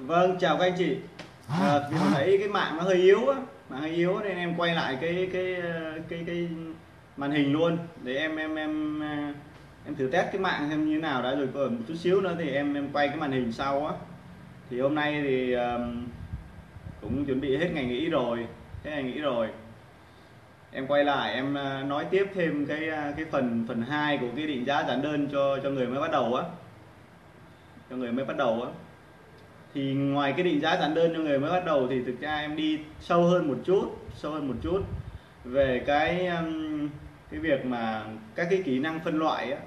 Vâng, chào các anh chị. À, vì hồi nãy cái mạng nó hơi yếu á, mạng hơi yếu nên em quay lại cái cái cái cái màn hình luôn để em em em em thử test cái mạng xem như thế nào đã rồi còn một chút xíu nữa thì em em quay cái màn hình sau á. Thì hôm nay thì um, cũng chuẩn bị hết ngày nghỉ rồi, hết ngày nghỉ rồi. Em quay lại em uh, nói tiếp thêm cái uh, cái phần phần 2 của cái định giá giản đơn cho cho người mới bắt đầu á. Cho người mới bắt đầu á thì ngoài cái định giá giản đơn cho người mới bắt đầu thì thực ra em đi sâu hơn một chút sâu hơn một chút về cái um, cái việc mà các cái kỹ năng phân loại á,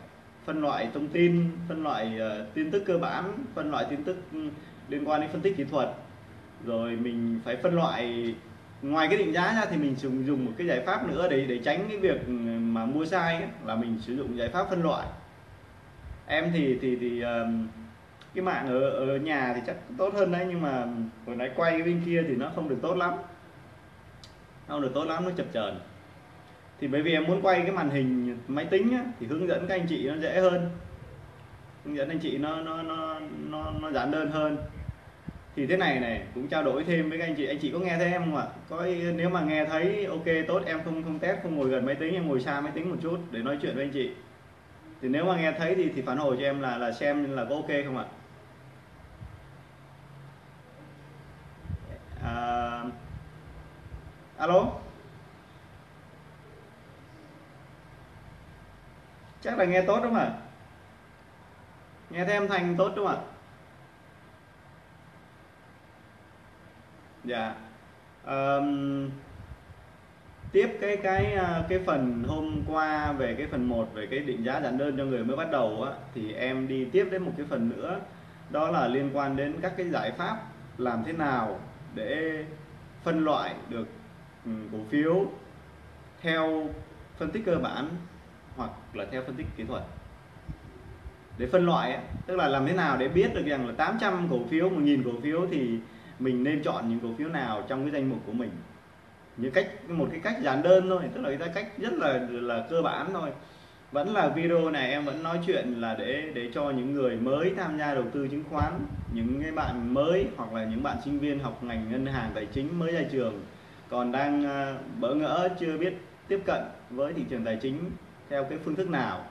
phân loại thông tin phân loại uh, tin tức cơ bản phân loại tin tức ừ, liên quan đến phân tích kỹ thuật. Rồi mình phải phân loại ngoài cái định giá ra thì mình dùng dùng một cái giải pháp nữa để để tránh cái việc mà mua sai ấy, là mình sử dụng giải pháp phân loại. Em thì thì thì uh, cái mạng ở ở nhà thì chắc tốt hơn đấy nhưng mà hồi nãy quay cái bên kia thì nó không được tốt lắm. Không được tốt lắm nó chập chờn. Thì bởi vì em muốn quay cái màn hình máy tính á, thì hướng dẫn các anh chị nó dễ hơn. Hướng dẫn anh chị nó nó nó nó, nó giản đơn hơn. Thì thế này này cũng trao đổi thêm với các anh chị. Anh chị có nghe thấy em không ạ? Có nếu mà nghe thấy ok tốt em không không test không ngồi gần máy tính em ngồi xa máy tính một chút để nói chuyện với anh chị. Thì nếu mà nghe thấy thì thì phản hồi cho em là là xem là có ok không ạ à, alo? Chắc là nghe tốt đúng không ạ? Nghe thấy âm thanh tốt đúng không ạ? Dạ. Um, tiếp cái cái ờ, cái phần hôm qua về cái phần 1 về cái định giá giản đơn cho người mới bắt đầu á, thì em đi tiếp đến một cái phần nữa. Đó là liên quan đến các cái giải pháp làm thế nào để phân loại được Ừ, cổ phiếu theo phân tích cơ bản hoặc là theo phân tích kỹ thuật. Để phân loại ấy, tức là làm thế nào để biết được rằng là 800 cổ phiếu 1.000 cổ phiếu thì mình nên chọn những cổ phiếu nào trong cái danh mục của mình. Như cách một cái cách giản đơn thôi tức là cái cách rất là là cơ bản thôi. Vẫn là video này em vẫn nói chuyện là để để cho những người mới tham gia đầu tư chứng khoán những cái bạn mới hoặc là những bạn sinh viên học ngành ngân hàng tài chính mới ra trường còn đang ờ, bỡ ngỡ chưa biết tiếp cận với thị trường tài chính theo cái phương thức nào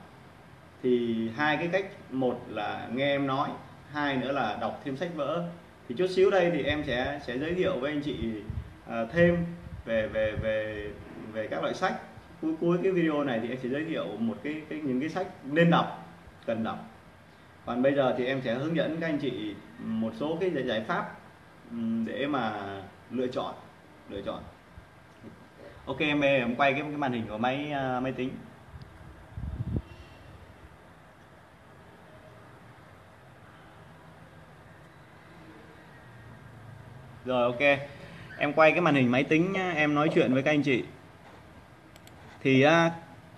thì hai cái cách một là nghe em nói hai nữa là đọc thêm sách vở. Thì chút xíu đây thì em sẽ sẽ giới thiệu với anh chị uh, thêm về về về về các loại sách. Cuối cuối cái video này thì em sẽ giới thiệu một cái, cái những cái sách nên đọc cần đọc. Còn bây giờ thì em sẽ hướng dẫn các anh chị một số cái giải pháp để mà lựa chọn lựa chọn. Ok em em quay cái, cái màn hình của máy uh, máy tính. Rồi ok. Em quay cái màn hình máy tính nhá, em nói chuyện với các anh chị. Thì à,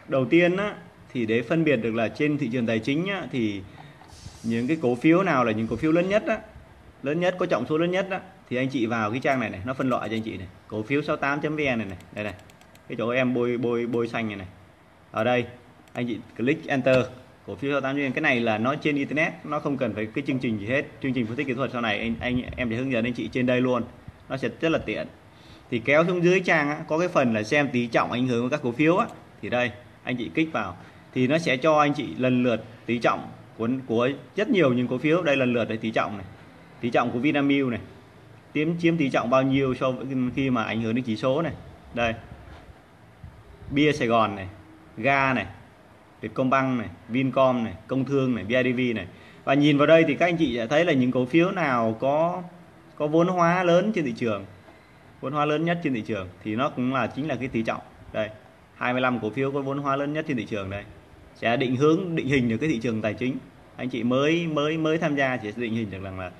đầu tiên á, thì để phân biệt được là trên thị trường tài chính á, thì những cái cổ phiếu nào là những cổ phiếu lớn nhất á, lớn nhất có trọng số lớn nhất á, thì anh chị vào cái trang này này nó phân loại cho anh chị này. Cổ phiếu 68.vn này này. Đây này. Cái chỗ em bôi bôi bôi xanh này này. Ở đây anh chị click enter. Cổ phiếu 68.vn cái này là nó trên internet nó không cần phải cái chương trình gì hết. Chương trình phân tích kỹ thuật sau này anh anh em sẽ hướng dẫn anh chị trên đây luôn. Nó sẽ rất là tiện. Thì kéo xuống dưới trang á, có cái phần là xem tỷ trọng ảnh hưởng của các cổ phiếu á, thì đây anh chị kích vào. Thì nó sẽ cho anh chị lần lượt tỷ trọng của của rất nhiều những cổ phiếu. Đây lần lượt đây tỷ trọng này. Tỷ trọng của Vinamilk này chiếm chiếm tỷ trọng bao nhiêu so với khi mà ảnh hưởng đến chỉ số này? Đây. Bia Sài Gòn này, ga này Vietcombank này, Vincom này, công thương này BIDV này. Và nhìn vào đây thì các anh chị sẽ thấy là những cổ phiếu nào có có vốn hóa lớn trên thị trường, vốn hóa lớn nhất trên thị trường thì nó cũng là chính là cái tỷ trọng. Đây 25 cổ phiếu có vốn hóa lớn nhất trên thị trường đây. Sẽ định hướng, định hình được cái thị trường tài chính. Anh chị mới mới mới tham gia chỉ định hình được rằng là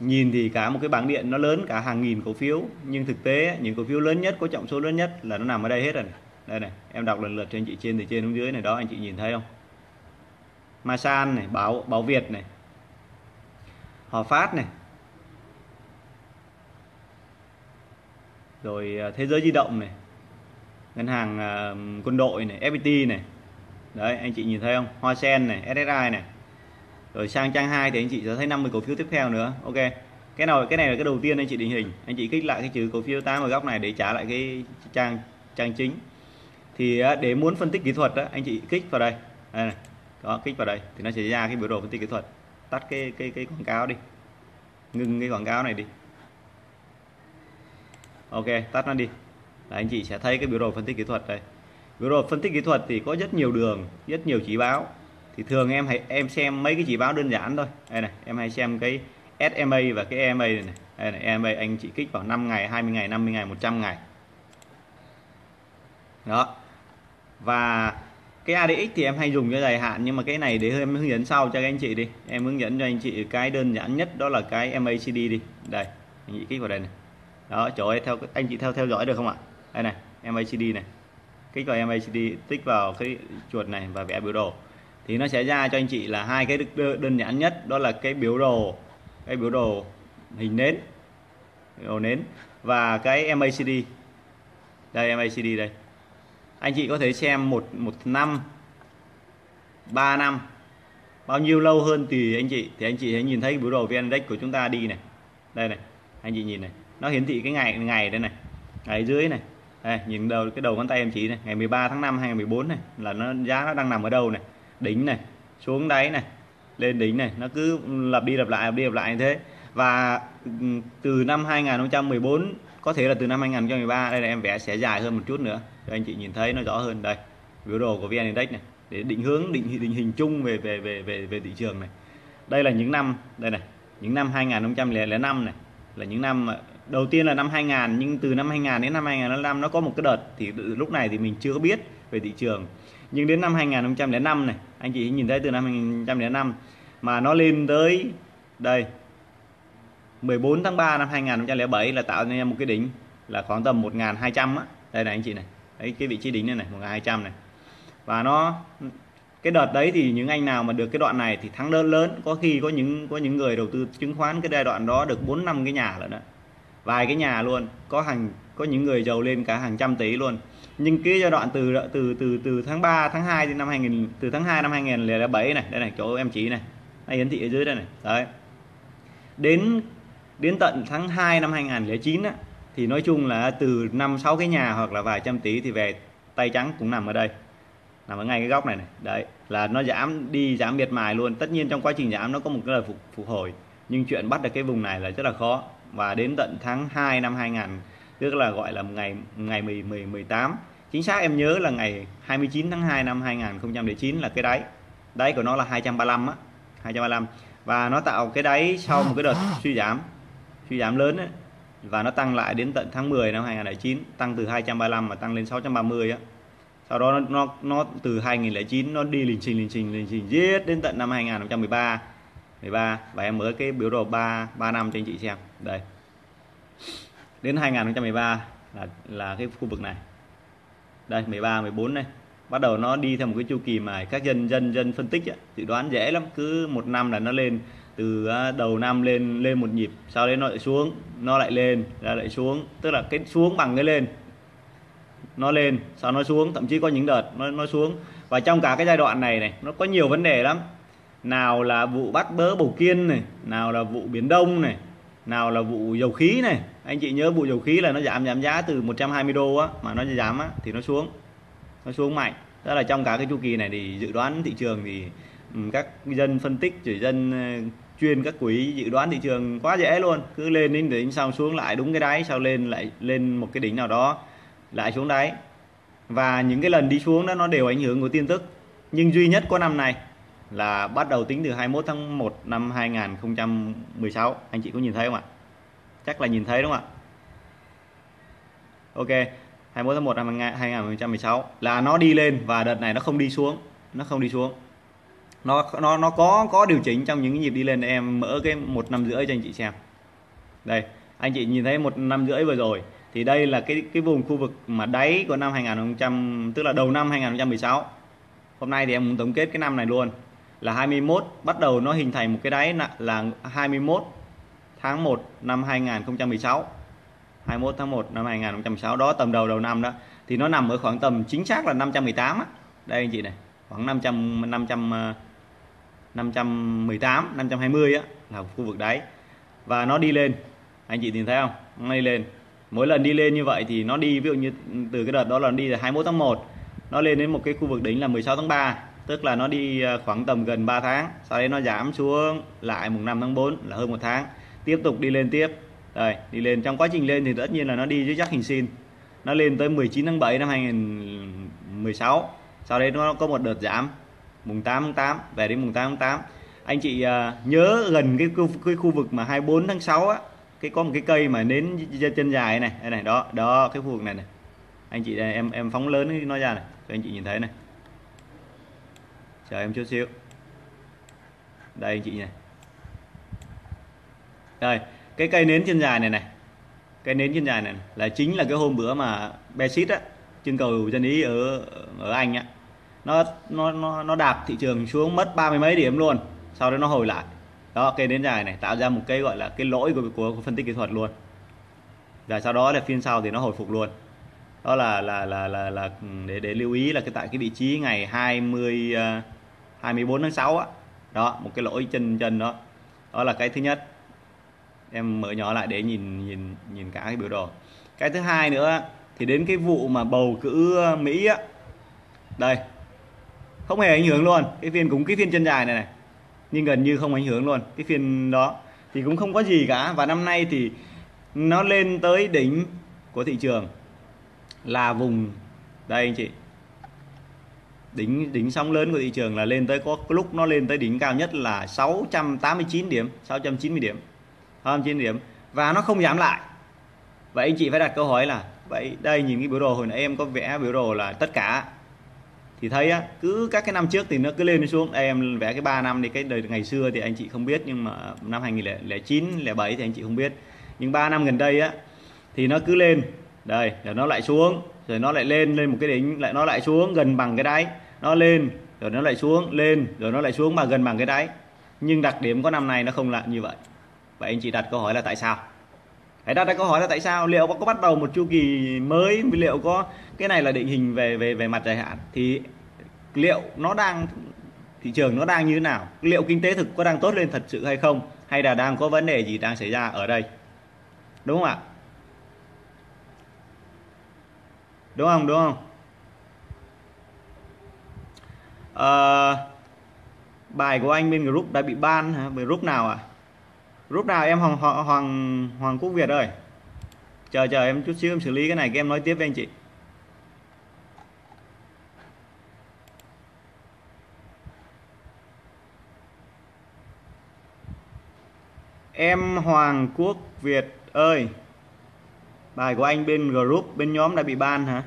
nhìn thì cả một cái bảng điện nó lớn cả hàng nghìn cổ phiếu. Nhưng thực tế những cổ phiếu lớn nhất có trọng số lớn nhất là nó nằm ở đây hết rồi này. đây này em đọc lần lượt cho anh chị trên từ trên xuống dưới này đó anh chị nhìn thấy không? Masan này báo Báo Việt này Hòa Phát này. Rồi à, thế giới di động này ngân hàng uh, quân đội này FPT này. Đấy anh chị nhìn thấy không? Hoa Sen này SSI này rồi sang trang 2 thì anh chị sẽ thấy 50 cổ phiếu tiếp theo nữa. Ok. Cái nào cái này là cái đầu tiên anh chị định hình. Anh chị kích lại cái chữ cổ phiếu 8 ở góc này để trả lại cái trang trang chính. Thì để muốn phân tích kỹ thuật đó, anh chị kích vào đây. Đây này. Đó kích vào đây. Thì nó sẽ ra cái biểu đồ phân tích kỹ thuật. Tắt cái cái cái quảng cáo đi. Ngừng cái quảng cáo này đi. Ok tắt nó đi. Là anh chị sẽ thấy cái biểu đồ phân tích kỹ thuật đây. Biểu đồ phân tích kỹ thuật thì có rất nhiều đường rất nhiều chỉ báo thì thường em hãy em xem mấy cái chỉ báo đơn giản thôi. Đây này em hay xem cái SMA và cái EMA này, này. đây này EMA anh chị kích vào 5 ngày 20 ngày 50 ngày 100 ngày. Đó. Và cái ADX thì em hay dùng cho dài hạn nhưng mà cái này để em hướng dẫn sau cho các anh chị đi. Em hướng dẫn cho anh chị cái đơn giản nhất đó là cái MACD đi. Đây anh chị kích vào đây này. Đó chỗ ấy theo anh chị theo theo dõi được không ạ? Đây này MACD này. Kích vào MACD tích vào cái chuột này và vẽ biểu đồ thì nó sẽ ra cho anh chị là hai cái đơn giản nhất, đó là cái biểu đồ, cái biểu đồ hình nến, biểu đồ nến, và cái MACD đây MACD đây. Anh chị có thể xem một một năm 3 năm. Bao nhiêu lâu hơn tùy anh chị, thì anh chị sẽ nhìn thấy biểu đồ VN Index của chúng ta đi này. Đây này, anh chị nhìn này. Nó hiển thị cái ngày ngày đây này, ngày dưới này. Đây, nhìn đầu, cái đầu ngón tay em chỉ này. Ngày 13 tháng 5 2014 này, là nó, giá nó đang nằm ở đâu này đỉnh này, xuống đáy này, lên đỉnh này, nó cứ lặp đi lặp lại, lặp đi lặp lại như thế. Và từ năm 2014 có thể là từ năm 2013 đây là em vẽ sẽ dài hơn một chút nữa. Cho anh chị nhìn thấy nó rõ hơn, đây, biểu đồ của VN Index này, để định hướng, định định hình chung về về về về về thị trường này. Đây là những năm, đây này, những năm 2005 này, là những năm đầu tiên là năm 2000 nhưng từ năm 2000 đến năm 2005 nó có một cái đợt, thì lúc này thì mình chưa biết về thị trường nhưng đến năm 2005 này, anh chị nhìn thấy từ năm 2005 mà nó lên tới đây 14 tháng 3 năm 2007 là tạo nên một cái đỉnh là khoảng tầm 1200 á. Đây này anh chị này, đấy, cái vị trí đỉnh này này 1200 này. Và nó, cái đợt đấy thì những anh nào mà được cái đoạn này thì thắng lớn lớn. Có khi có những có những người đầu tư chứng khoán cái giai đoạn đó được 4 năm cái nhà rồi đó. Vài cái nhà luôn, có hàng, có những người giàu lên cả hàng trăm tỷ luôn nhưng cái giai đoạn từ từ từ từ tháng 3 tháng 2 đến năm 2000 từ tháng 2 năm 2007 này đây này chỗ em chỉ này đây hiển thị ở dưới đây này đấy. Đến đến tận tháng 2 năm 2009 á, thì nói chung là từ năm sáu cái nhà hoặc là vài trăm tỷ thì về tay trắng cũng nằm ở đây nằm ở ngay cái góc này này đấy. Là nó giảm đi giảm miệt mài luôn. Tất nhiên trong quá trình giảm nó có một cái lời phục phục hồi nhưng chuyện bắt được cái vùng này là rất là khó. Và đến tận tháng 2 năm 2000 tức là gọi là ngày ngày 10, 10 18 chính xác em nhớ là ngày 29 tháng 2 năm 2009 là cái đáy. Đáy của nó là 235 á 235 và nó tạo cái đáy sau một cái đợt suy giảm suy giảm lớn ấy, và nó tăng lại đến tận tháng 10 năm 2009 tăng từ 235 mà tăng lên 630 á. Sau đó nó nó, nó từ 2009 nó đi lình trình lình trình lình trình giết đến tận năm 2013 13 và em mở cái biểu đồ 3 3 năm cho anh chị xem. Đây đến 2013 là là cái khu vực này. Đây 13 14 này bắt đầu nó đi theo một cái chu kỳ mà các dân dân dân phân tích ấy, dự đoán dễ lắm. Cứ một năm là nó lên từ đầu năm lên lên một nhịp sau đấy nó lại xuống nó lại lên ra lại xuống. Tức là cái xuống bằng cái lên. Nó lên sau nó xuống thậm chí có những đợt nó nó xuống. Và trong cả cái giai đoạn này này nó có nhiều vấn đề lắm. Nào là vụ bắt bớ bầu kiên này nào là vụ biển đông này nào là vụ dầu khí này anh chị nhớ vụ dầu khí là nó giảm giảm giá từ 120 đô á, mà nó giảm á, thì nó xuống nó xuống mạnh. Đó là trong cả cái chu kỳ này thì dự đoán thị trường thì các dân phân tích chỉ dân ờ, chuyên các quỹ dự đoán thị trường quá dễ luôn. Cứ lên đến đỉnh sau xuống lại đúng cái đáy, sau lên lại lên một cái đỉnh nào đó, lại xuống đáy. Và những cái lần đi xuống đó nó đều ảnh hưởng của tin tức. Nhưng duy nhất có năm này là bắt đầu tính từ 21 tháng 1 năm 2016 anh chị có nhìn thấy không ạ? Chắc là nhìn thấy đúng không ạ? Ok 21 tháng 1 năm 2016 là nó đi lên và đợt này nó không đi xuống. Nó không đi xuống. Nó nó nó có có điều chỉnh trong những nhịp đi lên em mở cái một năm rưỡi cho anh chị xem. Đây, anh chị nhìn thấy một năm rưỡi vừa rồi. Thì đây là cái cái vùng khu vực mà đáy của năm 2000 tức là đầu năm 2016 hôm nay thì em muốn tổng kết cái năm này luôn. Là 21 bắt đầu nó hình thành một cái đáy là 21 tháng 1 năm 2016 21 tháng 1 năm 2016 đó tầm đầu đầu năm đó, thì nó nằm ở khoảng tầm chính xác là 518 á. đây anh chị này, khoảng 500 500 518 520 á là khu vực đáy. Và nó đi lên, anh chị nhìn thấy không? Nó đi lên. Mỗi lần đi lên như vậy thì nó đi, ví dụ như từ cái đợt đó là nó đi là 21 tháng 1 nó lên đến một cái khu vực đỉnh là 16 tháng 3 tức là nó đi ờ, khoảng tầm gần 3 tháng, sau đấy nó giảm xuống lại mùng 5 tháng 4 là hơn một tháng tiếp tục đi lên tiếp. Đây đi lên. Trong quá trình lên thì tất nhiên là nó đi dưới chắc hình sin. Nó lên tới 19 tháng 7 năm 2016 sau đấy nó có một đợt giảm. Mùng 8 tháng 8 về đến mùng 8 tháng 8 anh chị uh, nhớ gần cái, khu, cái khu vực mà 24 tháng 6 á cái có một cái cây mà nến chân dài này đây này đó đó cái khu vực này này. Anh chị đây, em em phóng lớn nó ra này cho anh chị nhìn thấy này. Chờ em chút xíu. Đây anh chị này đây cái cây nến chân dài này này. Cây nến chân dài này là chính là cái hôm bữa mà Besit á trưng cầu dân ý ở ở Anh á. Nó nó nó nó đạp thị trường xuống mất ba mươi mấy điểm luôn sau đó nó hồi lại. Đó cây nến dài này tạo ra một cái gọi là cái lỗi của, của, của phân tích kỹ thuật luôn. Và sau đó là phiên sau thì nó hồi phục luôn. Đó là là là là, là để để lưu ý là cái tại cái vị trí ngày 20 uh, 24 tháng 6 á. Đó một cái lỗi chân chân đó. Đó là cái thứ nhất em mở nhỏ lại để nhìn nhìn nhìn cả cái biểu đồ. Cái thứ hai nữa, thì đến cái vụ mà bầu cử ờ, Mỹ á. Đây, không hề ảnh hưởng luôn. Cái phiên cũng, cái phiên chân dài này này, nhưng gần như không ảnh hưởng luôn. Cái phiên đó thì cũng không có gì cả. Và năm nay thì nó lên tới đỉnh của thị trường. Là vùng, đây anh chị. Đỉnh đỉnh sóng lớn của thị trường là lên tới, có lúc nó lên tới đỉnh cao nhất là 689 điểm 690 điểm. 690 điểm? Và nó không giảm lại. Vậy anh chị phải đặt câu hỏi là, vậy đây nhìn cái biểu đồ hồi nãy em có vẽ biểu đồ là tất cả. Thì thấy á, cứ các cái năm trước thì nó cứ lên đi xuống. Đây, em vẽ cái 3 năm thì cái đời ngày xưa thì anh chị không biết, nhưng mà năm 2009 07 thì anh chị không biết. Nhưng 3 năm gần đây á, thì nó cứ lên. Đây, rồi nó lại xuống, rồi nó lại lên lên một cái đỉnh, lại nó lại xuống gần bằng cái đáy. Nó lên, rồi nó lại xuống, lên, rồi nó lại xuống mà gần bằng cái đáy. Nhưng đặc điểm có năm nay nó không lại như vậy vậy anh chị đặt câu hỏi là tại sao? Hãy đặt ra câu hỏi là tại sao? Liệu có bắt đầu một chu kỳ mới? Liệu có cái này là định hình về về về mặt dài hạn? Thì liệu nó đang thị trường nó đang như thế nào? Liệu kinh tế thực có đang tốt lên thật sự hay không? Hay là đang có vấn đề gì đang xảy ra ở đây? Đúng không ạ? Đúng không? Đúng không? À, bài của anh bên group đã bị ban hả? Về group nào ạ? à? Group nào em hoàng hoàng hoàng quốc việt ơi? Chờ chờ em chút xíu em xử lý cái này cái em nói tiếp với anh chị. Em Hoàng Quốc Việt ơi, bài của anh bên group, bên nhóm đã bị ban hả?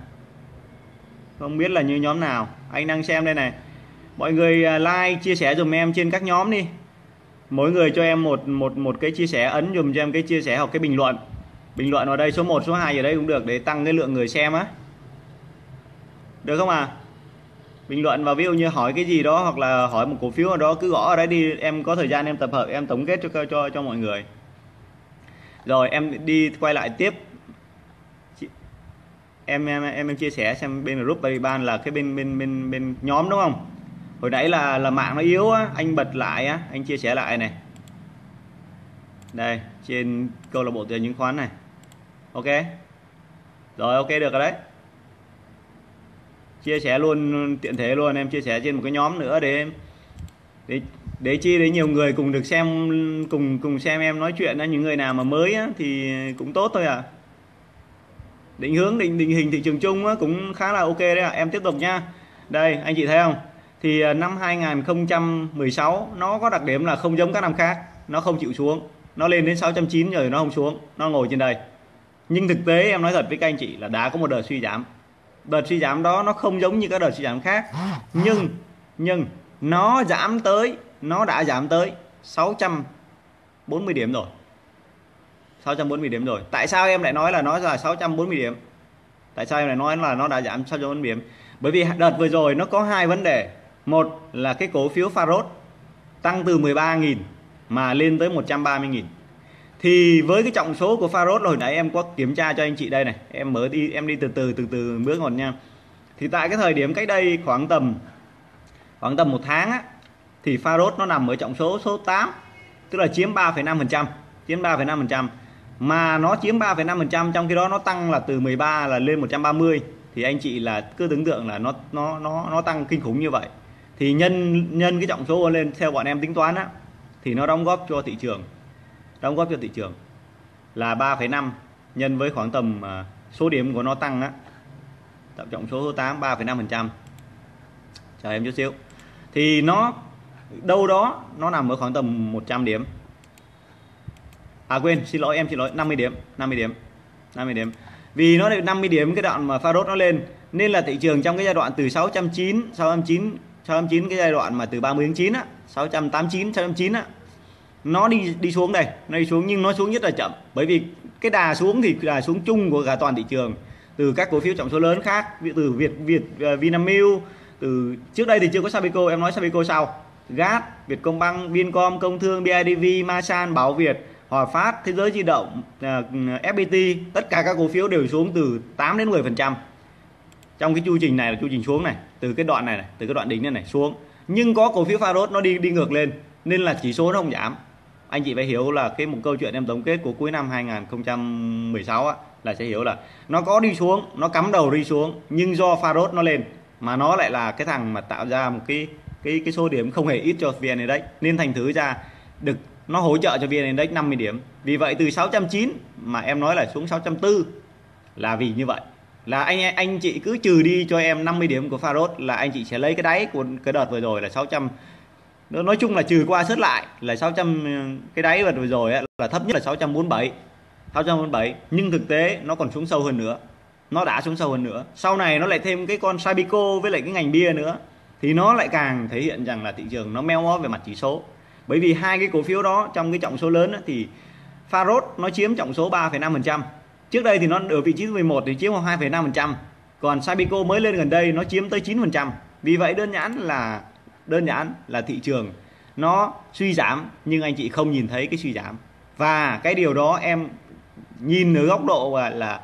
Không biết là như nhóm nào. Anh đang xem đây này. Mọi người à, like, chia sẻ dùm em trên các nhóm đi mỗi người cho em một một một cái chia sẻ ấn dùm cho em cái chia sẻ hoặc cái bình luận. Bình luận ở đây số 1 số 2 ở đây cũng được để tăng cái lượng người xem á. Được không à bình luận và ví dụ như hỏi cái gì đó hoặc là hỏi một cổ phiếu nào đó cứ gõ ở đấy đi em có thời gian em tập hợp em tổng kết cho cho cho mọi người. Rồi em đi quay lại tiếp. Em em em, em chia sẻ xem bên group Taliban là cái bên bên bên bên nhóm đúng không? Hồi nãy là là mạng nó yếu á anh bật lại á anh chia sẻ lại này. Đây trên câu lạc bộ tiền chứng khoán này. Ok. Rồi ok được rồi đấy. Chia sẻ luôn tiện thể luôn em chia sẻ trên một cái nhóm nữa để để để chi để nhiều người cùng được xem cùng cùng xem em nói chuyện những người nào mà mới á, thì cũng tốt thôi à định hướng định định hình thị trường chung á, cũng khá là ok đấy ạ. À. em tiếp tục nha. Đây anh chị thấy không? Thì à, năm 2016 nó có đặc điểm là không giống các năm khác, nó không chịu xuống, nó lên đến 609 rồi nó không xuống, nó ngồi trên đây. Nhưng thực tế em nói thật với các anh chị là đã có một đợt suy giảm. Đợt suy giảm đó nó không giống như các đợt suy giảm khác. Nhưng nhưng nó giảm tới, nó đã giảm tới 640 điểm rồi. 640 điểm rồi. Tại sao em lại nói là nó là 640 điểm? Tại sao em lại nói là nó đã giảm 640 điểm? Bởi vì đợt vừa rồi nó có hai vấn đề một là cái cổ phiếu Farod tăng từ 13.000 mà lên tới 130.000 thì với cái trọng số của Farod hồi nãy em có kiểm tra cho anh chị đây này em mở đi em đi từ từ từ từ bước một nha. Thì tại cái thời điểm cách đây khoảng tầm khoảng tầm một tháng á, thì Farod nó nằm ở trọng số số 8 tức là chiếm 3,5% chiếm 3,5% mà nó chiếm 3,5% trong khi đó nó tăng là từ 13 là lên 130 thì anh chị là cứ tưởng tượng là nó nó nó nó tăng kinh khủng như vậy thì nhân nhân cái trọng số lên theo bọn em tính toán á thì nó đóng góp cho thị trường. Đóng góp cho thị trường là 3,5 nhân với khoảng tầm à, số điểm của nó tăng á. Tổng trọng số 8 3,5% chờ em chút xíu. Thì nó đâu đó nó nằm ở khoảng tầm 100 điểm. À quên xin lỗi em xin lỗi 50 điểm 50 điểm 50 điểm. Vì nó được 50 điểm cái đoạn mà pha đốt nó lên nên là thị trường trong cái giai đoạn từ 609 609 609 cái giai đoạn mà từ 30 tháng 9 á 689 609 á. Nó đi đi xuống đây nó đi xuống nhưng nó xuống rất là chậm. Bởi vì cái đà xuống thì đà xuống chung của cả toàn thị trường từ các cổ phiếu trọng số lớn khác từ Việt Việt uh, Vinamilk từ trước đây thì chưa có Sabeco em nói Sabeco sau. GAT Vietcombank Vincom Công Thương BIDV Masan Bảo Việt Hòa Phát Thế giới di động ờ, uh, FPT tất cả các cổ phiếu đều xuống từ 8 đến 10 phần trăm trong cái chu trình này là chu trình xuống này từ cái đoạn này, này từ cái đoạn đỉnh này này xuống. Nhưng có cổ phiếu Faros nó đi đi ngược lên nên là chỉ số nó không giảm. Anh chị phải hiểu là cái một câu chuyện em tổng kết của cuối năm 2016 á, là sẽ hiểu là nó có đi xuống nó cắm đầu đi xuống nhưng do Faros nó lên mà nó lại là cái thằng mà tạo ra một cái cái cái số điểm không hề ít cho VN Index nên thành thứ ra được nó hỗ trợ cho VN Index 50 điểm. Vì vậy từ 609 mà em nói là xuống 640 là vì như vậy là anh anh chị cứ trừ đi cho em 50 điểm của Farod là anh chị sẽ lấy cái đáy của cái đợt vừa rồi là 600 nói chung là trừ qua sớt lại là 600 cái đáy vừa rồi ấy, là thấp nhất là 647 647 nhưng thực tế nó còn xuống sâu hơn nữa. Nó đã xuống sâu hơn nữa. Sau này nó lại thêm cái con Sabico với lại cái ngành bia nữa. Thì nó lại càng thể hiện rằng là thị trường nó meo mó về mặt chỉ số. Bởi vì hai cái cổ phiếu đó trong cái trọng số lớn ấy, thì Farod nó chiếm trọng số 3,5% trước đây thì nó ở vị trí 11 thì chiếm 2,5% còn Sabico mới lên gần đây nó chiếm tới 9% vì vậy đơn giản là đơn giản là thị trường. Nó suy giảm nhưng anh chị không nhìn thấy cái suy giảm. Và cái điều đó em nhìn ở góc độ là là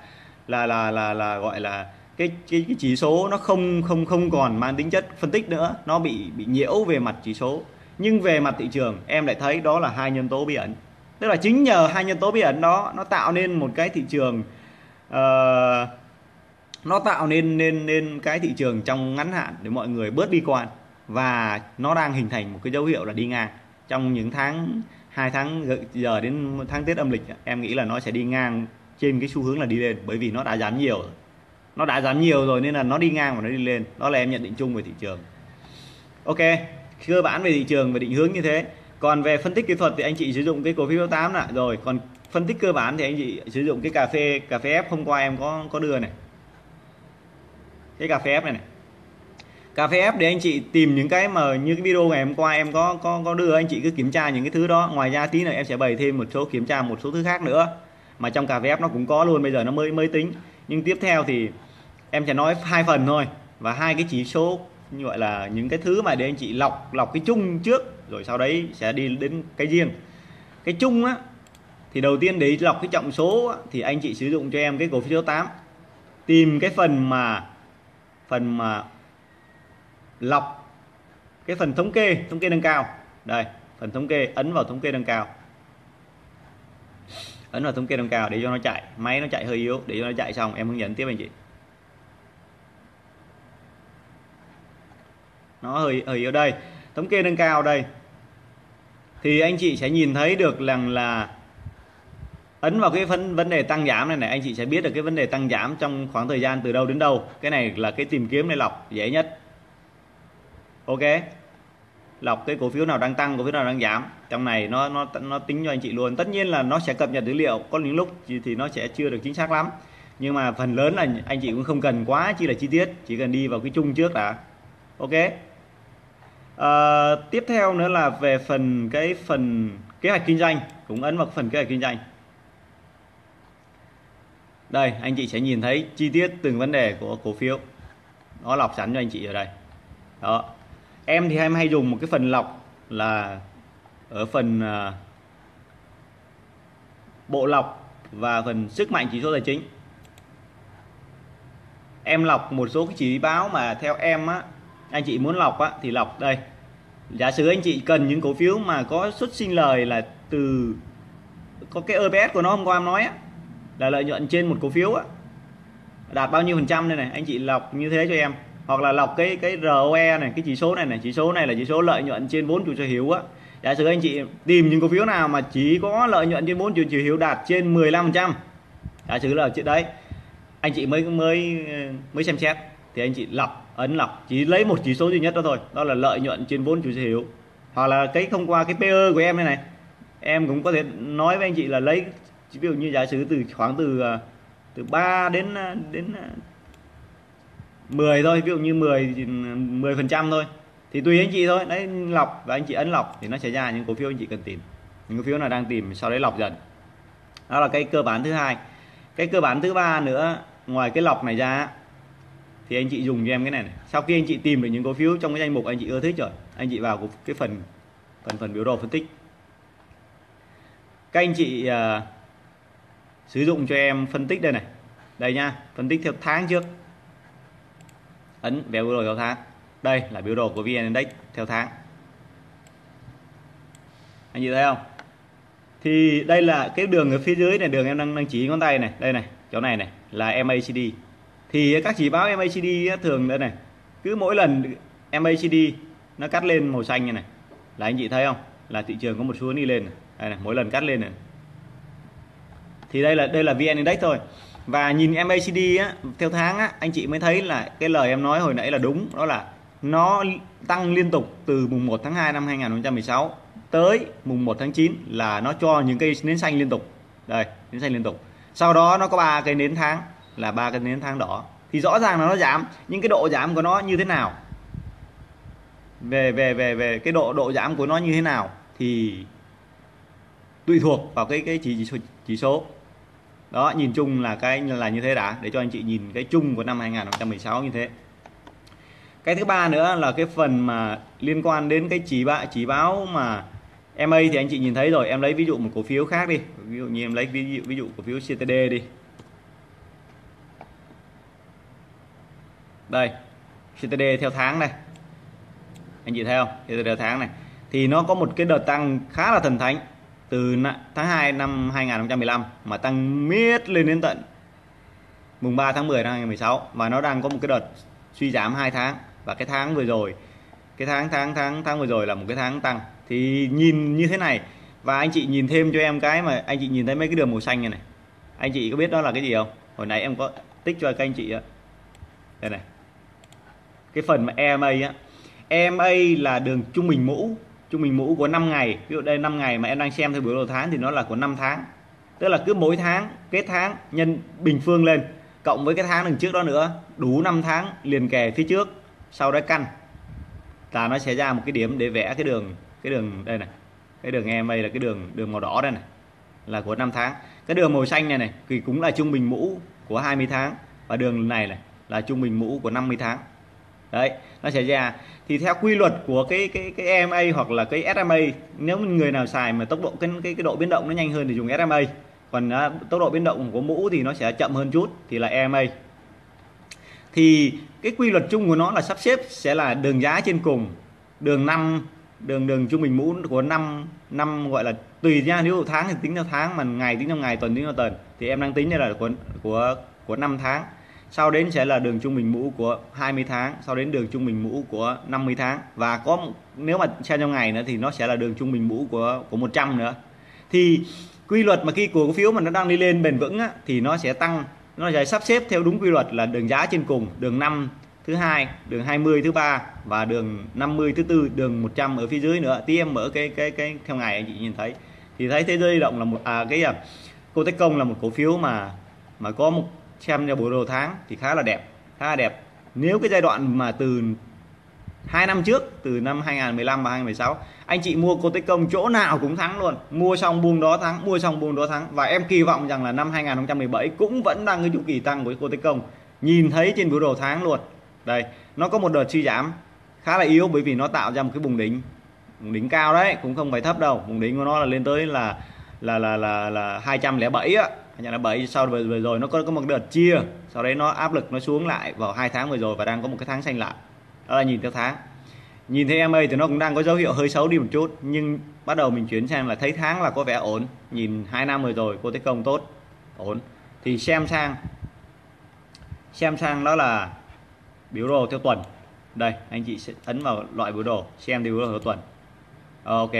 là là là, là gọi là cái, cái cái chỉ số nó không không không còn mang tính chất phân tích nữa. Nó bị bị nhiễu về mặt chỉ số. Nhưng về mặt thị trường em lại thấy đó là hai nhân tố bí ẩn tức là chính nhờ hai nhân tố bí ẩn đó nó tạo nên một cái thị trường uh, nó tạo nên nên nên cái thị trường trong ngắn hạn để mọi người bớt bi quan. Và nó đang hình thành một cái dấu hiệu là đi ngang. Trong những tháng hai tháng giờ đến tháng tết âm lịch em nghĩ là nó sẽ đi ngang trên cái xu hướng là đi lên bởi vì nó đã giảm nhiều nó đã giảm nhiều rồi nên là nó đi ngang và nó đi lên. Đó là em nhận định chung về thị trường. Ok cơ bản về thị trường và định hướng như thế còn về phân tích kỹ thuật thì anh chị sử dụng cái cổ phiếu 8 lại rồi, còn phân tích cơ bản thì anh chị sử dụng cái cà phê cà phê ép hôm qua em có có đưa này. Cái cà phê ép này này. Cà phê ép để anh chị tìm những cái mà như cái video ngày hôm qua em có có có đưa, anh chị cứ kiểm tra những cái thứ đó. Ngoài ra tí nữa em sẽ bày thêm một số kiểm tra một số thứ khác nữa. Mà trong cà phê ép nó cũng có luôn, bây giờ nó mới mới tính. Nhưng tiếp theo thì em sẽ nói hai phần thôi. Và hai cái chỉ số như gọi là những cái thứ mà để anh chị lọc lọc cái chung trước rồi sau đấy sẽ đi đến cái riêng. Cái chung á thì đầu tiên để lọc cái trọng số á, thì anh chị sử dụng cho em cái cổ phiếu 8 tìm cái phần mà phần mà lọc cái phần thống kê thống kê nâng cao. Đây phần thống kê ấn vào thống kê nâng cao. Ấn vào thống kê nâng cao để cho nó chạy. Máy nó chạy hơi yếu để cho nó chạy xong em hướng dẫn tiếp anh chị. Nó hơi hơi yếu đây. Thống kê nâng cao đây thì anh chị sẽ nhìn thấy được rằng là ấn vào cái vấn vấn đề tăng giảm này này, anh chị sẽ biết được cái vấn đề tăng giảm trong khoảng thời gian từ đâu đến đâu. Cái này là cái tìm kiếm này lọc, dễ nhất. Ok? Lọc cái cổ phiếu nào đang tăng, cổ phiếu nào đang giảm. Trong này nó nó nó tính cho anh chị luôn. Tất nhiên là nó sẽ cập nhật dữ liệu, có những lúc thì nó sẽ chưa được chính xác lắm. Nhưng mà phần lớn là anh chị cũng không cần quá chi là chi tiết, chỉ cần đi vào cái chung trước đã. Ok? À, tiếp theo nữa là về phần cái phần kế hoạch kinh doanh cũng ấn vào phần kế hoạch kinh doanh. Đây anh chị sẽ nhìn thấy chi tiết từng vấn đề của cổ phiếu. Nó lọc sẵn cho anh chị ở đây. Đó. Em thì em hay dùng một cái phần lọc là ở phần uh, bộ lọc và phần sức mạnh chỉ số tài chính. Em lọc một số cái chỉ báo mà theo em á anh chị muốn lọc á thì lọc đây giả sử anh chị cần những cổ phiếu mà có xuất sinh lời là từ, có cái EPS của nó hôm qua em nói á, là lợi nhuận trên một cổ phiếu á, đạt bao nhiêu phần trăm đây này, anh chị lọc như thế cho em. Hoặc là lọc cái cái ROE này, cái chỉ số này này, chỉ số này là chỉ số lợi nhuận trên vốn chủ sở hữu á. Giả sử anh chị tìm những cổ phiếu nào mà chỉ có lợi nhuận trên vốn chủ sở hữu đạt trên 15 phần trăm, giả sử là chuyện đấy, anh chị mới mới mới xem xét thì anh chị lọc, ấn lọc, chỉ lấy một chỉ số duy nhất đó thôi. Đó là lợi nhuận trên vốn chủ sở hữu. Hoặc là cái thông qua cái PE của em đây này, em cũng có thể nói với anh chị là lấy ví dụ như giả sử từ khoảng từ à, từ 3 đến à, đến à, 10 thôi. Ví dụ như 10 10 phần trăm thôi. Thì tùy anh chị thôi. Đấy, lọc và anh chị ấn lọc thì nó sẽ ra những cổ phiếu anh chị cần tìm. Những cổ phiếu nào đang tìm sau đấy lọc dần. Đó là cái cơ bản thứ hai. Cái cơ bản thứ ba nữa, ngoài cái lọc này ra thì anh chị dùng cho em cái này, này. Sau khi anh chị tìm được những cổ phiếu trong cái danh mục anh chị ưa thích rồi anh chị vào cái phần phần phần biểu đồ phân tích. Các anh chị uh, sử dụng cho em phân tích đây này. Đây nha phân tích theo tháng trước. Ấn biểu đồ theo tháng. Đây là biểu đồ của vn index theo tháng. Anh chị thấy không? Thì đây là cái đường ở phía dưới này đường em đang đang chỉ ngón tay này. Đây này chỗ này này là MACD thì các chỉ báo MACD thường đây này cứ mỗi lần MACD nó cắt lên màu xanh như này là anh chị thấy không? Là thị trường có một xuống đi lên này. đây này mỗi lần cắt lên này. Thì đây là đây là VN Index thôi. Và nhìn MACD á, theo tháng á, anh chị mới thấy là cái lời em nói hồi nãy là đúng đó là nó tăng liên tục từ mùng 1 tháng 2 năm 2016 tới mùng 1 tháng 9 là nó cho những cây nến xanh liên tục. Đây nến xanh liên tục. Sau đó nó có ba cây nến tháng là ba cái nến thang đỏ. Thì rõ ràng là nó giảm nhưng cái độ giảm của nó như thế nào? Về về về về cái độ độ giảm của nó như thế nào thì tùy thuộc vào cái cái chỉ chỉ số, chỉ số. Đó nhìn chung là cái là như thế đã để cho anh chị nhìn cái chung của năm 2016 như thế. Cái thứ ba nữa là cái phần mà liên quan đến cái chỉ báo chỉ báo mà MA thì anh chị nhìn thấy rồi em lấy ví dụ một cổ phiếu khác đi. Ví dụ như em lấy ví dụ ví dụ cổ phiếu CTD đi. Đây CTD theo tháng này. Anh chị thấy không? CTD tháng này. Thì nó có một cái đợt tăng khá là thần thánh từ tháng 2 năm 2015 mà tăng miết lên đến tận mùng 3 tháng 10 năm 2016 và nó đang có một cái đợt suy giảm 2 tháng. Và cái tháng vừa rồi, cái tháng tháng tháng tháng vừa rồi là một cái tháng tăng. Thì nhìn như thế này, và anh chị nhìn thêm cho em cái mà anh chị nhìn thấy mấy cái đường màu xanh này này. Anh chị có biết đó là cái gì không? Hồi nãy em có tích cho các anh chị đó. đây này cái phần mà EMA á. EMA là đường trung bình mũ, trung bình mũ của 5 ngày. Ví dụ đây 5 ngày mà em đang xem theo biểu đồ tháng thì nó là của 5 tháng. Tức là cứ mỗi tháng kết tháng nhân bình phương lên, cộng với cái tháng đằng trước đó nữa, đủ 5 tháng liền kề phía trước, sau đó căn. Là nó sẽ ra một cái điểm để vẽ cái đường cái đường đây này. Cái đường EMA là cái đường đường màu đỏ đây này, là của 5 tháng. Cái đường màu xanh này này, thì cũng là trung bình mũ của 20 tháng. Và đường này này là trung bình mũ của 50 tháng đấy nó sẽ ra. Thì theo quy luật của cái cái cái EMA hoặc là cái SMA nếu người nào xài mà tốc độ cái cái, cái độ biến động nó nhanh hơn thì dùng SMA còn uh, tốc độ biến động của mũ thì nó sẽ chậm hơn chút thì là EMA thì cái quy luật chung của nó là sắp xếp sẽ là đường giá trên cùng đường 5 đường đường trung bình mũ của năm năm gọi là tùy nha. Nếu tháng thì tính theo tháng mà ngày tính theo ngày tuần tính theo tuần. Thì em đang tính đây là của của của 5 tháng sau đến sẽ là đường trung bình mũ của 20 tháng sau đến đường trung bình mũ của 50 tháng. Và có nếu mà xem trong ngày nữa thì nó sẽ là đường trung bình mũ của của 100 nữa. Thì quy luật mà khi của cổ phiếu mà nó đang đi lên bền vững á, thì nó sẽ tăng nó sẽ sắp xếp theo đúng quy luật là đường giá trên cùng đường 5 thứ hai đường 20 thứ ba và đường 50 thứ tư đường 100 ở phía dưới nữa. Tí em mở cái cái cái theo ngày anh chị nhìn thấy. Thì thấy thế giới động là một à cái à, cô Tech Công là một cổ phiếu mà mà có một xem theo bộ đồ tháng thì khá là đẹp, khá là đẹp. Nếu cái giai đoạn mà từ hai năm trước, từ năm 2015 và 2016 anh chị mua cô Tech Công chỗ nào cũng thắng luôn. Mua xong buông đó thắng, mua xong buông đó thắng. Và em kỳ vọng rằng là năm 2017 cũng vẫn đang cái chu kỳ tăng của cô Tech Công nhìn thấy trên biểu đồ tháng luôn. Đây, nó có một đợt suy giảm khá là yếu bởi vì nó tạo ra một cái vùng đỉnh vùng đỉnh cao đấy, cũng không phải thấp đâu. Vùng đỉnh của nó là lên tới là là là là là 207 á. 207 sau vừa, vừa rồi nó có có một đợt chia. Sau đấy nó áp lực nó xuống lại vào hai tháng vừa rồi và đang có một cái tháng xanh lại. Đó là nhìn theo tháng. Nhìn thấy EMA thì nó cũng đang có dấu hiệu hơi xấu đi một chút nhưng bắt đầu mình chuyển sang là thấy tháng là có vẻ ổn. Nhìn hai năm vừa rồi cô thấy công tốt ổn. Thì xem sang xem sang đó là biểu đồ theo tuần. Đây anh chị sẽ ấn vào loại biểu đồ xem biểu đồ theo tuần. Ờ, ok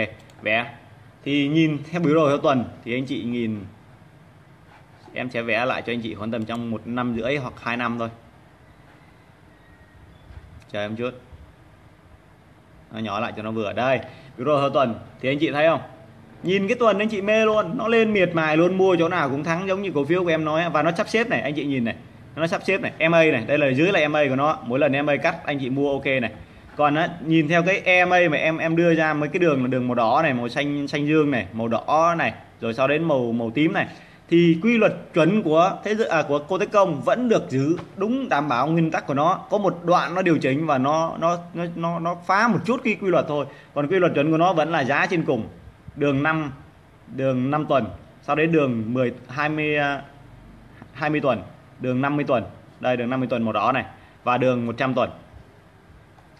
vẽ. Thì nhìn theo biểu đồ theo tuần thì anh chị nhìn em sẽ vẽ lại cho anh chị khoảng tầm trong một năm rưỡi hoặc hai năm thôi. Chờ em chút. Nó nhỏ lại cho nó vừa. Đây rồi hơn tuần. Thì anh chị thấy không? Nhìn cái tuần anh chị mê luôn. Nó lên miệt mài luôn mua chỗ nào cũng thắng giống như cổ phiếu của em nói. Và nó sắp xếp này anh chị nhìn này. Nó sắp xếp này. MA này. Đây là dưới là MA của nó. Mỗi lần MA cắt anh chị mua ok này. Còn á, nhìn theo cái EMA mà em em đưa ra mấy cái đường là đường màu đỏ này màu xanh xanh dương này màu đỏ này rồi sau đến màu màu tím này thì quy luật chuẩn của thế giới à, của cô Tế Công vẫn được giữ đúng đảm bảo nguyên tắc của nó. Có một đoạn nó điều chỉnh và nó nó nó nó, nó phá một chút cái quy luật thôi. Còn quy luật chuẩn của nó vẫn là giá trên cùng đường 5 đường 5 tuần sau đấy đường 10 20 20 tuần đường 50 tuần. Đây đường 50 tuần màu đỏ này và đường 100 tuần.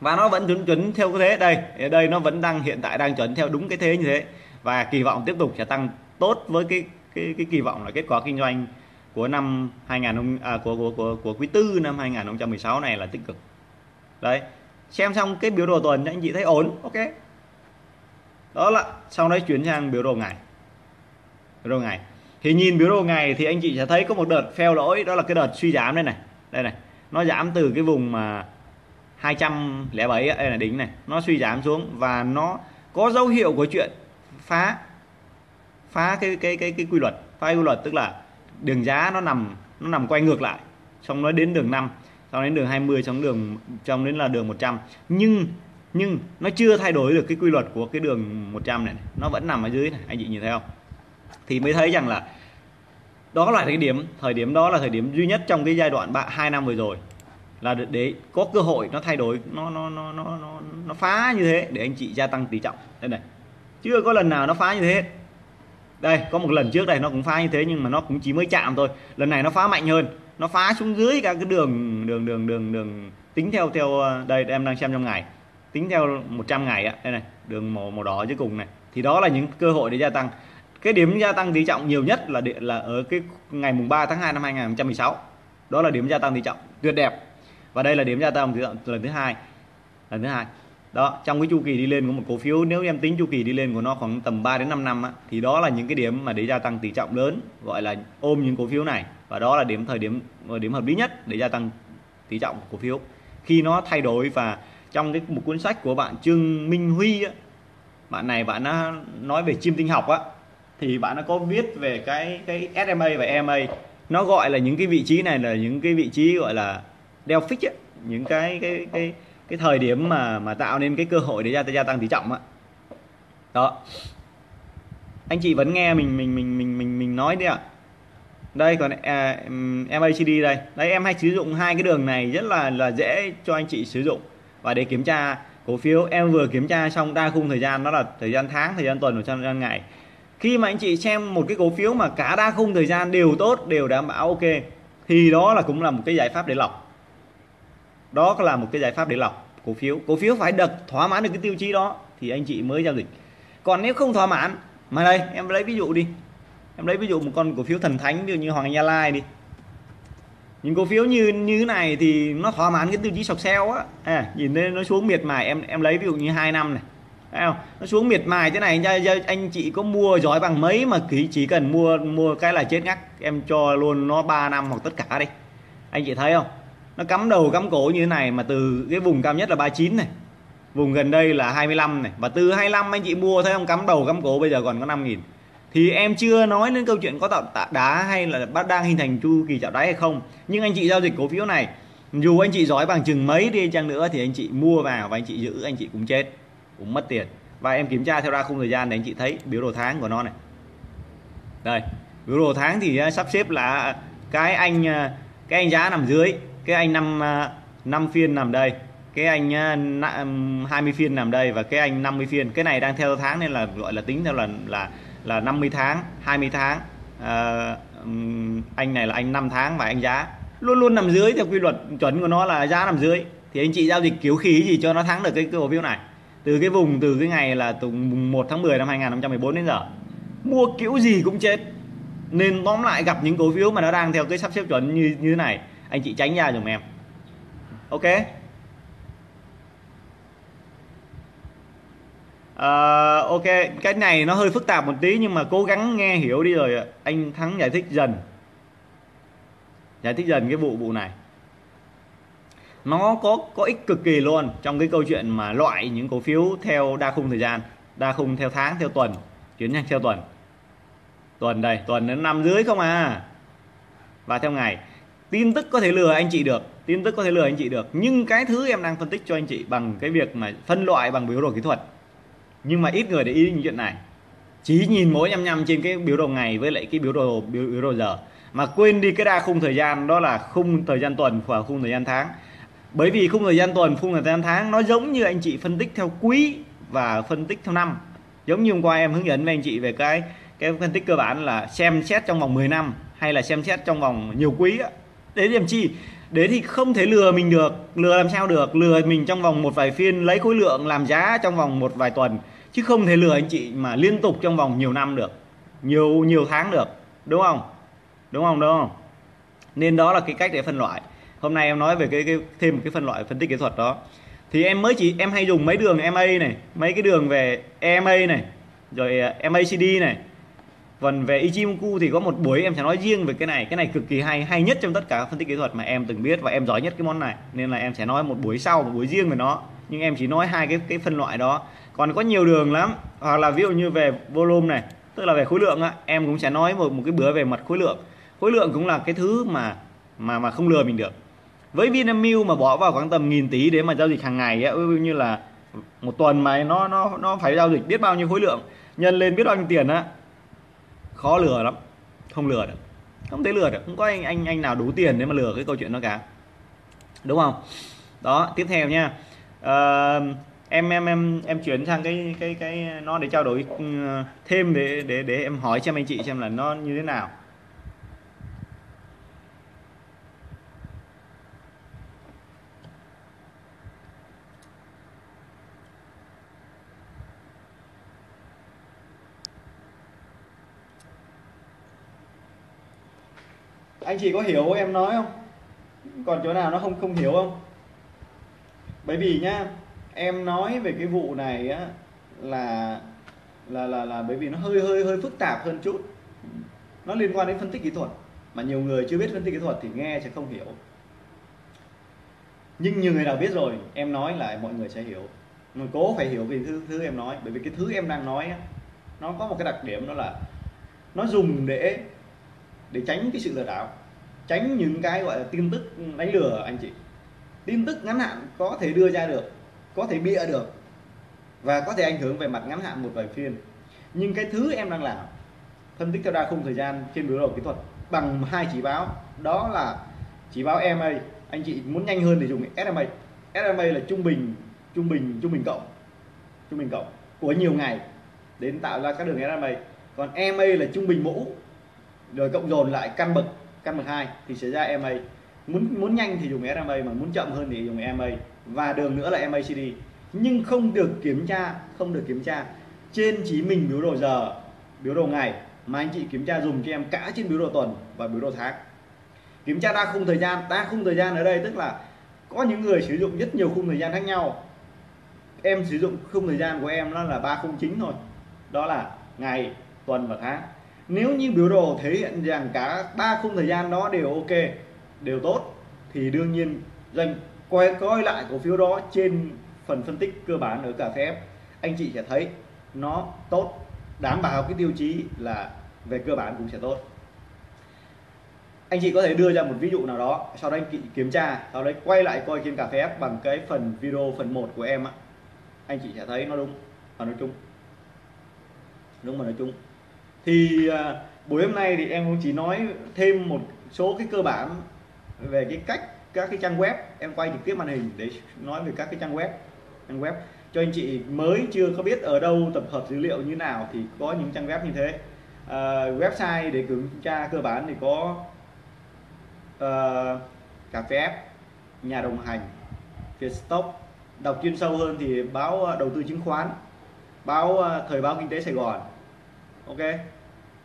Và nó vẫn chuẩn chuẩn theo cái thế. Đây ở đây nó vẫn đang hiện tại đang chuẩn theo đúng cái thế như thế. Và kỳ vọng tiếp tục sẽ tăng tốt với cái cái cái kỳ vọng là kết quả kinh doanh của năm 2000 à, của, của của của quý tư năm 2016 này là tích cực. Đấy xem xong cái biểu đồ tuần anh chị thấy ổn ok. Đó là sau đấy chuyển sang biểu đồ ngày. Biểu đồ ngày. Thì nhìn biểu đồ ngày thì anh chị sẽ thấy có một đợt fail lỗi đó là cái đợt suy giảm đây này. Đây này nó giảm từ cái vùng mà 207 đây là đỉnh này. Nó suy giảm xuống và nó có dấu hiệu của chuyện phá phá cái cái cái cái quy luật phá quy luật tức là đường giá nó nằm nó nằm quay ngược lại xong nó đến đường 5 xong đến đường 20 xong đường trong đến là đường 100 nhưng nhưng nó chưa thay đổi được cái quy luật của cái đường 100 này, này. nó vẫn nằm ở dưới này anh chị nhìn thấy không? Thì mới thấy rằng là đó là cái điểm thời điểm đó là thời điểm duy nhất trong cái giai đoạn bạn hai năm vừa rồi là để có cơ hội nó thay đổi nó nó nó nó nó, nó phá như thế để anh chị gia tăng tỷ trọng. Đây này chưa có lần nào nó phá như thế đây, có một lần trước đây nó cũng phá như thế nhưng mà nó cũng chỉ mới chạm thôi. Lần này nó phá mạnh hơn. Nó phá xuống dưới cả cái đường đường đường đường đường, tính theo theo ờ, đây em đang xem trong ngày. Tính theo 100 ngày á, đây này, đường màu màu đỏ dưới cùng này. Thì đó là những cơ hội để gia tăng. Cái điểm gia tăng tỷ trọng nhiều nhất là là ở cái ngày mùng 3 tháng 2 năm 2016 đó là điểm gia tăng tỷ trọng tuyệt đẹp. Và đây là điểm gia tăng tỷ trọng lần thứ hai, lần thứ hai đó trong cái chu kỳ đi lên của một cổ phiếu nếu em tính chu kỳ đi lên của nó khoảng tầm 3 đến 5 năm á, thì đó là những cái điểm mà để gia tăng tỷ trọng lớn gọi là ôm những cổ phiếu này. Và đó là điểm thời điểm ờ, điểm hợp lý nhất để gia tăng tỷ trọng của cổ phiếu. Khi nó thay đổi và trong cái một cuốn sách của bạn Trương Minh Huy á, bạn này bạn đã nói về chim tinh học á thì bạn đã có viết về cái cái SMA và EMA nó gọi là những cái vị trí này là những cái vị trí gọi là Delphic fix những cái cái cái cái thời điểm mà mà tạo nên cái cơ hội để gia gia tăng tỷ trọng á. Đó. Anh chị vẫn nghe mình mình mình mình mình mình nói đi ạ. Đây còn à, MACD đây. Đấy em hay sử dụng hai cái đường này rất là là dễ cho anh chị sử dụng. Và để kiểm tra cổ phiếu em vừa kiểm tra xong đa khung thời gian đó là thời gian tháng thời gian tuần và thời gian ngày. Khi mà anh chị xem một cái cổ phiếu mà cả đa khung thời gian đều tốt đều đảm bảo ok thì đó là cũng là một cái giải pháp để lọc đó là một cái giải pháp để lọc cổ phiếu. Cổ phiếu phải được thỏa mãn được cái tiêu chí đó thì anh chị mới giao dịch. Còn nếu không thỏa mãn mà đây em lấy ví dụ đi. Em lấy ví dụ một con cổ phiếu thần thánh ví dụ như hoàng anh gia lai đi. Những cổ phiếu như như thế này thì nó thỏa mãn cái tiêu chí sọc xeo á. À, nhìn lên nó xuống miệt mài em em lấy ví dụ như hai năm này. Thấy không? nó xuống miệt mài thế này anh chị có mua giỏi bằng mấy mà chỉ chỉ cần mua mua cái là chết ngắt. Em cho luôn nó 3 năm hoặc tất cả đi. Anh chị thấy không? Nó cắm đầu, cắm cổ như thế này mà từ cái vùng cao nhất là 39 này, vùng gần đây là 25 này. Và từ 25 anh chị mua thấy không? Cắm đầu, cắm cổ, bây giờ còn có 5 nghìn. Thì em chưa nói đến câu chuyện có tạo đá hay là bắt đang hình thành chu kỳ chạm đáy hay không. Nhưng anh chị giao dịch cổ phiếu này, dù anh chị giỏi bằng chừng mấy đi chăng nữa thì anh chị mua vào và anh chị giữ, anh chị cũng chết, cũng mất tiền. Và em kiểm tra theo ra khung thời gian để anh chị thấy biểu đồ tháng của nó này. Đây, biểu đồ tháng thì à, sắp xếp là cái anh à, cái anh giá nằm dưới cái anh năm à, năm phiên nằm đây cái anh à, 20 phiên nằm đây và cái anh 50 phiên. Cái này đang theo tháng nên là gọi là tính theo là là là 50 tháng 20 tháng. À, anh này là anh 5 tháng và anh giá. Luôn luôn nằm dưới theo quy luật chuẩn của nó là giá nằm dưới. Thì anh chị giao dịch kiểu khí gì cho nó thắng được cái cổ phiếu này. Từ cái vùng từ cái ngày là từ mùng 1 tháng 10 năm 2014 đến giờ. Mua kiểu gì cũng chết. Nên tóm lại gặp những cổ phiếu mà nó đang theo cái sắp xếp chuẩn như như thế này anh chị tránh ra dùm em. Ok. Uh, ok cái này nó hơi phức tạp một tí nhưng mà cố gắng nghe hiểu đi rồi anh thắng giải thích dần. Giải thích dần cái vụ vụ này. Nó có có ích cực kỳ luôn trong cái câu chuyện mà loại những cổ phiếu theo đa khung thời gian đa khung theo tháng theo tuần chuyển nhanh theo tuần. Tuần đây tuần đến năm dưới không à? Và theo ngày tin tức có thể lừa anh chị được tin tức có thể lừa anh chị được. Nhưng cái thứ em đang phân tích cho anh chị bằng cái việc mà phân loại bằng biểu đồ kỹ thuật. Nhưng mà ít người để ý những chuyện này. Chỉ nhìn mỗi nhăm nhăm trên cái biểu đồ ngày với lại cái biểu đồ biểu, biểu đồ giờ. Mà quên đi cái đa khung thời gian đó là khung thời gian tuần và khung thời gian tháng. Bởi vì khung thời gian tuần khung thời gian tháng nó giống như anh chị phân tích theo quý và phân tích theo năm. Giống như hôm qua em hướng dẫn với anh chị về cái cái phân tích cơ bản là xem xét trong vòng 10 năm hay là xem xét trong vòng nhiều quý á đến điểm chi? Đấy thì không thể lừa mình được. Lừa làm sao được? Lừa mình trong vòng một vài phiên lấy khối lượng làm giá trong vòng một vài tuần. Chứ không thể lừa anh chị mà liên tục trong vòng nhiều năm được. Nhiều nhiều tháng được. Đúng không? Đúng không? Đúng không? Nên đó là cái cách để phân loại. Hôm nay em nói về cái, cái thêm một cái phân loại phân tích kỹ thuật đó. Thì em mới chỉ em hay dùng mấy đường MA này mấy cái đường về EMA này rồi à, MACD này còn về Ichimoku thì có một buổi em sẽ nói riêng về cái này. Cái này cực kỳ hay hay nhất trong tất cả phân tích kỹ thuật mà em từng biết và em giỏi nhất cái món này. Nên là em sẽ nói một buổi sau một buổi riêng về nó. Nhưng em chỉ nói hai cái cái phân loại đó. Còn có nhiều đường lắm. Hoặc là ví dụ như về volume này tức là về khối lượng á em cũng sẽ nói một một cái bữa về mặt khối lượng. Khối lượng cũng là cái thứ mà mà mà không lừa mình được. Với Vinamilk mà bỏ vào khoảng tầm nghìn tỷ để mà giao dịch hàng ngày ấy, như là một tuần mà nó nó nó phải giao dịch biết bao nhiêu khối lượng. Nhân lên biết bao nhiêu tiền á khó lừa lắm. Không lừa được. Không thể lừa được. Không có anh anh anh nào đủ tiền để mà lừa cái câu chuyện đó cả. Đúng không? Đó tiếp theo nha. À, em em em em chuyển sang cái cái cái nó để trao đổi ừ, thêm để để để em hỏi xem anh chị xem là nó như thế nào. Chị có hiểu em nói không? Còn chỗ nào nó không không hiểu không? Bởi vì nhá em nói về cái vụ này á là là là là bởi vì nó hơi hơi hơi phức tạp hơn chút. Nó liên quan đến phân tích kỹ thuật mà nhiều người chưa biết phân tích kỹ thuật thì nghe sẽ không hiểu. Nhưng nhiều người nào biết rồi em nói lại mọi người sẽ hiểu. Người cố phải hiểu vì thứ thứ em nói bởi vì cái thứ em đang nói á, nó có một cái đặc điểm đó là nó dùng để để tránh cái sự lừa đảo tránh những cái gọi là tin tức đánh lừa anh chị. Tin tức ngắn hạn có thể đưa ra được, có thể bịa được và có thể ảnh hưởng về mặt ngắn hạn một vài phiên. Nhưng cái thứ em đang làm, phân tích theo đa khung thời gian trên biểu đồ kỹ thuật bằng hai chỉ báo, đó là chỉ báo EMA anh chị muốn nhanh hơn thì dùng SMA SMA là trung bình trung bình trung bình cộng, trung bình cộng của nhiều ngày đến tạo ra các đường SMA còn EMA là trung bình mũ rồi cộng dồn lại căn bậc căn bậc 2 thì sẽ ra EMA muốn muốn nhanh thì dùng SMA mà muốn chậm hơn thì dùng EMA và đường nữa là MACD nhưng không được kiểm tra, không được kiểm tra trên chỉ mình biểu đồ giờ, biểu đồ ngày mà anh chị kiểm tra dùng cho em cả trên biểu đồ tuần và biểu đồ tháng. Kiểm tra đa khung thời gian, đa khung thời gian ở đây tức là có những người sử dụng rất nhiều khung thời gian khác nhau. Em sử dụng khung thời gian của em nó là ba khung chính thôi. Đó là ngày, tuần và tháng nếu như biểu đồ thể hiện rằng cả ba khung thời gian đó đều ok, đều tốt, thì đương nhiên doanh coi coi lại cổ phiếu đó trên phần phân tích cơ bản ở cà phê anh chị sẽ thấy nó tốt, đảm bảo cái tiêu chí là về cơ bản cũng sẽ tốt. Anh chị có thể đưa ra một ví dụ nào đó, sau đó anh chị kiểm tra, sau đấy quay lại coi trên cà phê bằng cái phần video phần 1 của em á. Anh chị sẽ thấy nó đúng và nói chung đúng mà nói chung thì à, buổi hôm nay thì em cũng chỉ nói thêm một số cái cơ bản về cái cách các cái trang web. Em quay trực tiếp màn hình để nói về các cái trang web trang web. Cho anh chị mới chưa có biết ở đâu tập hợp dữ liệu như nào thì có những trang web như thế. Uh, website để kiểm tra cơ bản thì có uh, cà phê app nhà đồng hành Vietstock đọc chuyên sâu hơn thì báo à, đầu tư chứng khoán báo thời báo kinh tế Sài Gòn ok?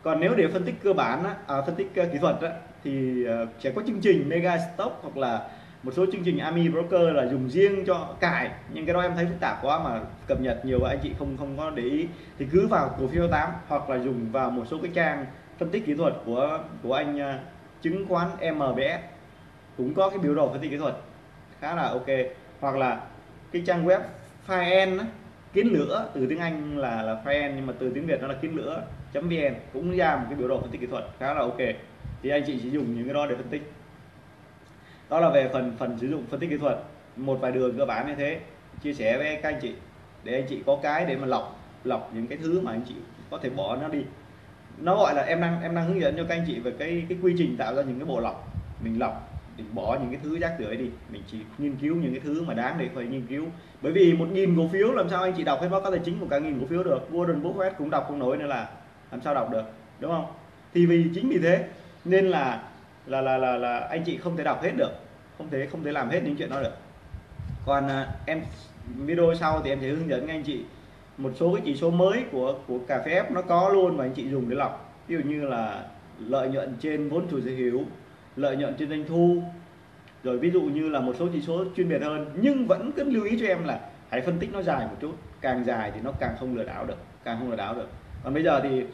Còn nếu để phân tích cơ bản á, à, phân tích ờ, kỹ thuật á, thì ờ, sẽ có chương trình Mega Stock hoặc là một số chương trình Ami Broker là dùng riêng cho cài. nhưng cái đó em thấy phức tạp quá mà cập nhật nhiều anh chị không không có để ý. Thì cứ vào cổ phiếu 8 hoặc là dùng vào một số cái trang phân tích kỹ thuật của của anh uh, chứng khoán MBS cũng có cái biểu đồ phân tích kỹ thuật. Khá là ok. Hoặc là cái trang web Fien kiến lửa. Từ tiếng Anh là là Fien nhưng mà từ tiếng Việt nó là kiến lửa vn cũng ra một cái biểu đồ phân tích kỹ thuật khá là ok. Thì anh chị chỉ dùng những cái đó để phân tích. Đó là về phần phần sử dụng phân tích kỹ thuật. Một vài đường cơ bản như thế, chia sẻ với các anh chị, để anh chị có cái để mà lọc lọc những cái thứ mà anh chị có thể bỏ nó đi. Nó gọi là em đang em đang hướng dẫn cho các anh chị về cái cái quy trình tạo ra những cái bộ lọc. Mình lọc, mình bỏ những cái thứ rác rưởi đi. Mình chỉ nghiên cứu những cái thứ mà đáng để phải nghiên cứu. Bởi vì một nghìn cổ phiếu, làm sao anh chị đọc hết báo cáo tài chính của cả nghìn cổ phiếu được. Warren Buffett cũng đọc không nổi nữa là làm sao đọc được đúng không? Thì vì chính vì thế nên là là là là, là anh chị không thể đọc hết được không thể không thể làm hết những chuyện đó được. Còn à, em video sau thì em sẽ hướng dẫn anh chị một số cái chỉ số mới của của cà phê ép nó có luôn mà anh chị dùng để lọc. Ví dụ như là lợi nhuận trên vốn chủ sở hữu lợi nhuận trên doanh thu rồi ví dụ như là một số chỉ số chuyên biệt hơn. Nhưng vẫn cứ lưu ý cho em là hãy phân tích nó dài một chút càng dài thì nó càng không lừa đảo được càng không lừa đảo được còn bây giờ thì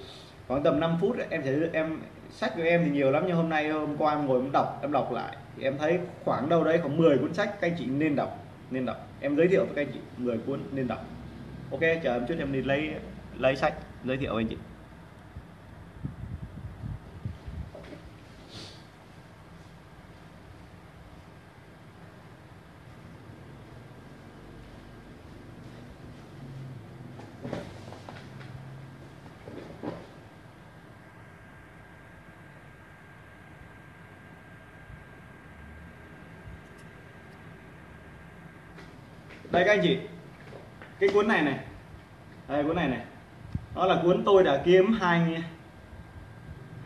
khoảng tầm 5 phút em sẽ, em, sách của em thì nhiều lắm, nhưng hôm nay, hôm qua em ngồi em đọc em đọc lại. Thì em thấy khoảng đâu đấy khoảng 10 cuốn sách các anh chị nên đọc nên đọc. Em giới thiệu với các anh chị 10 cuốn nên đọc. Ok, chờ em chút, em đi lấy lấy sách, giới thiệu với anh chị. Các anh chị. Cái cuốn này này. Đây cuốn này này. Đó là cuốn tôi đã kiếm hai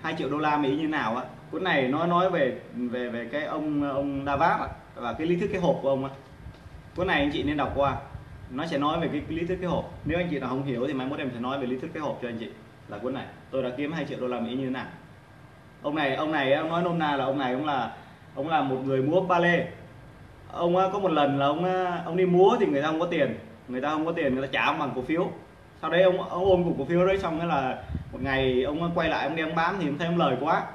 hai triệu đô la mỹ như nào á. Cuốn này nó nói về về về cái ông ông Davat và cái lý thuyết cái hộp của ông á. Cuốn này anh chị nên đọc qua. Nó sẽ nói về cái, cái lý thuyết cái hộp. Nếu anh chị nào không hiểu thì mai mốt em sẽ nói về lý thuyết cái hộp cho anh chị. Là cuốn này tôi đã kiếm 2 triệu đô la mỹ như thế nào. Ông này ông này ông nói nôm na là ông này ông là ông là một người múa ballet ông à, có một lần là ông à, ông đi múa thì người ta không có tiền. Người ta không có tiền người ta trả ông bằng cổ phiếu. Sau đấy ông ông ôm cổ phiếu đấy xong cái là một ngày ông à, quay lại ông đem bán thì ông thấy ông lời quá.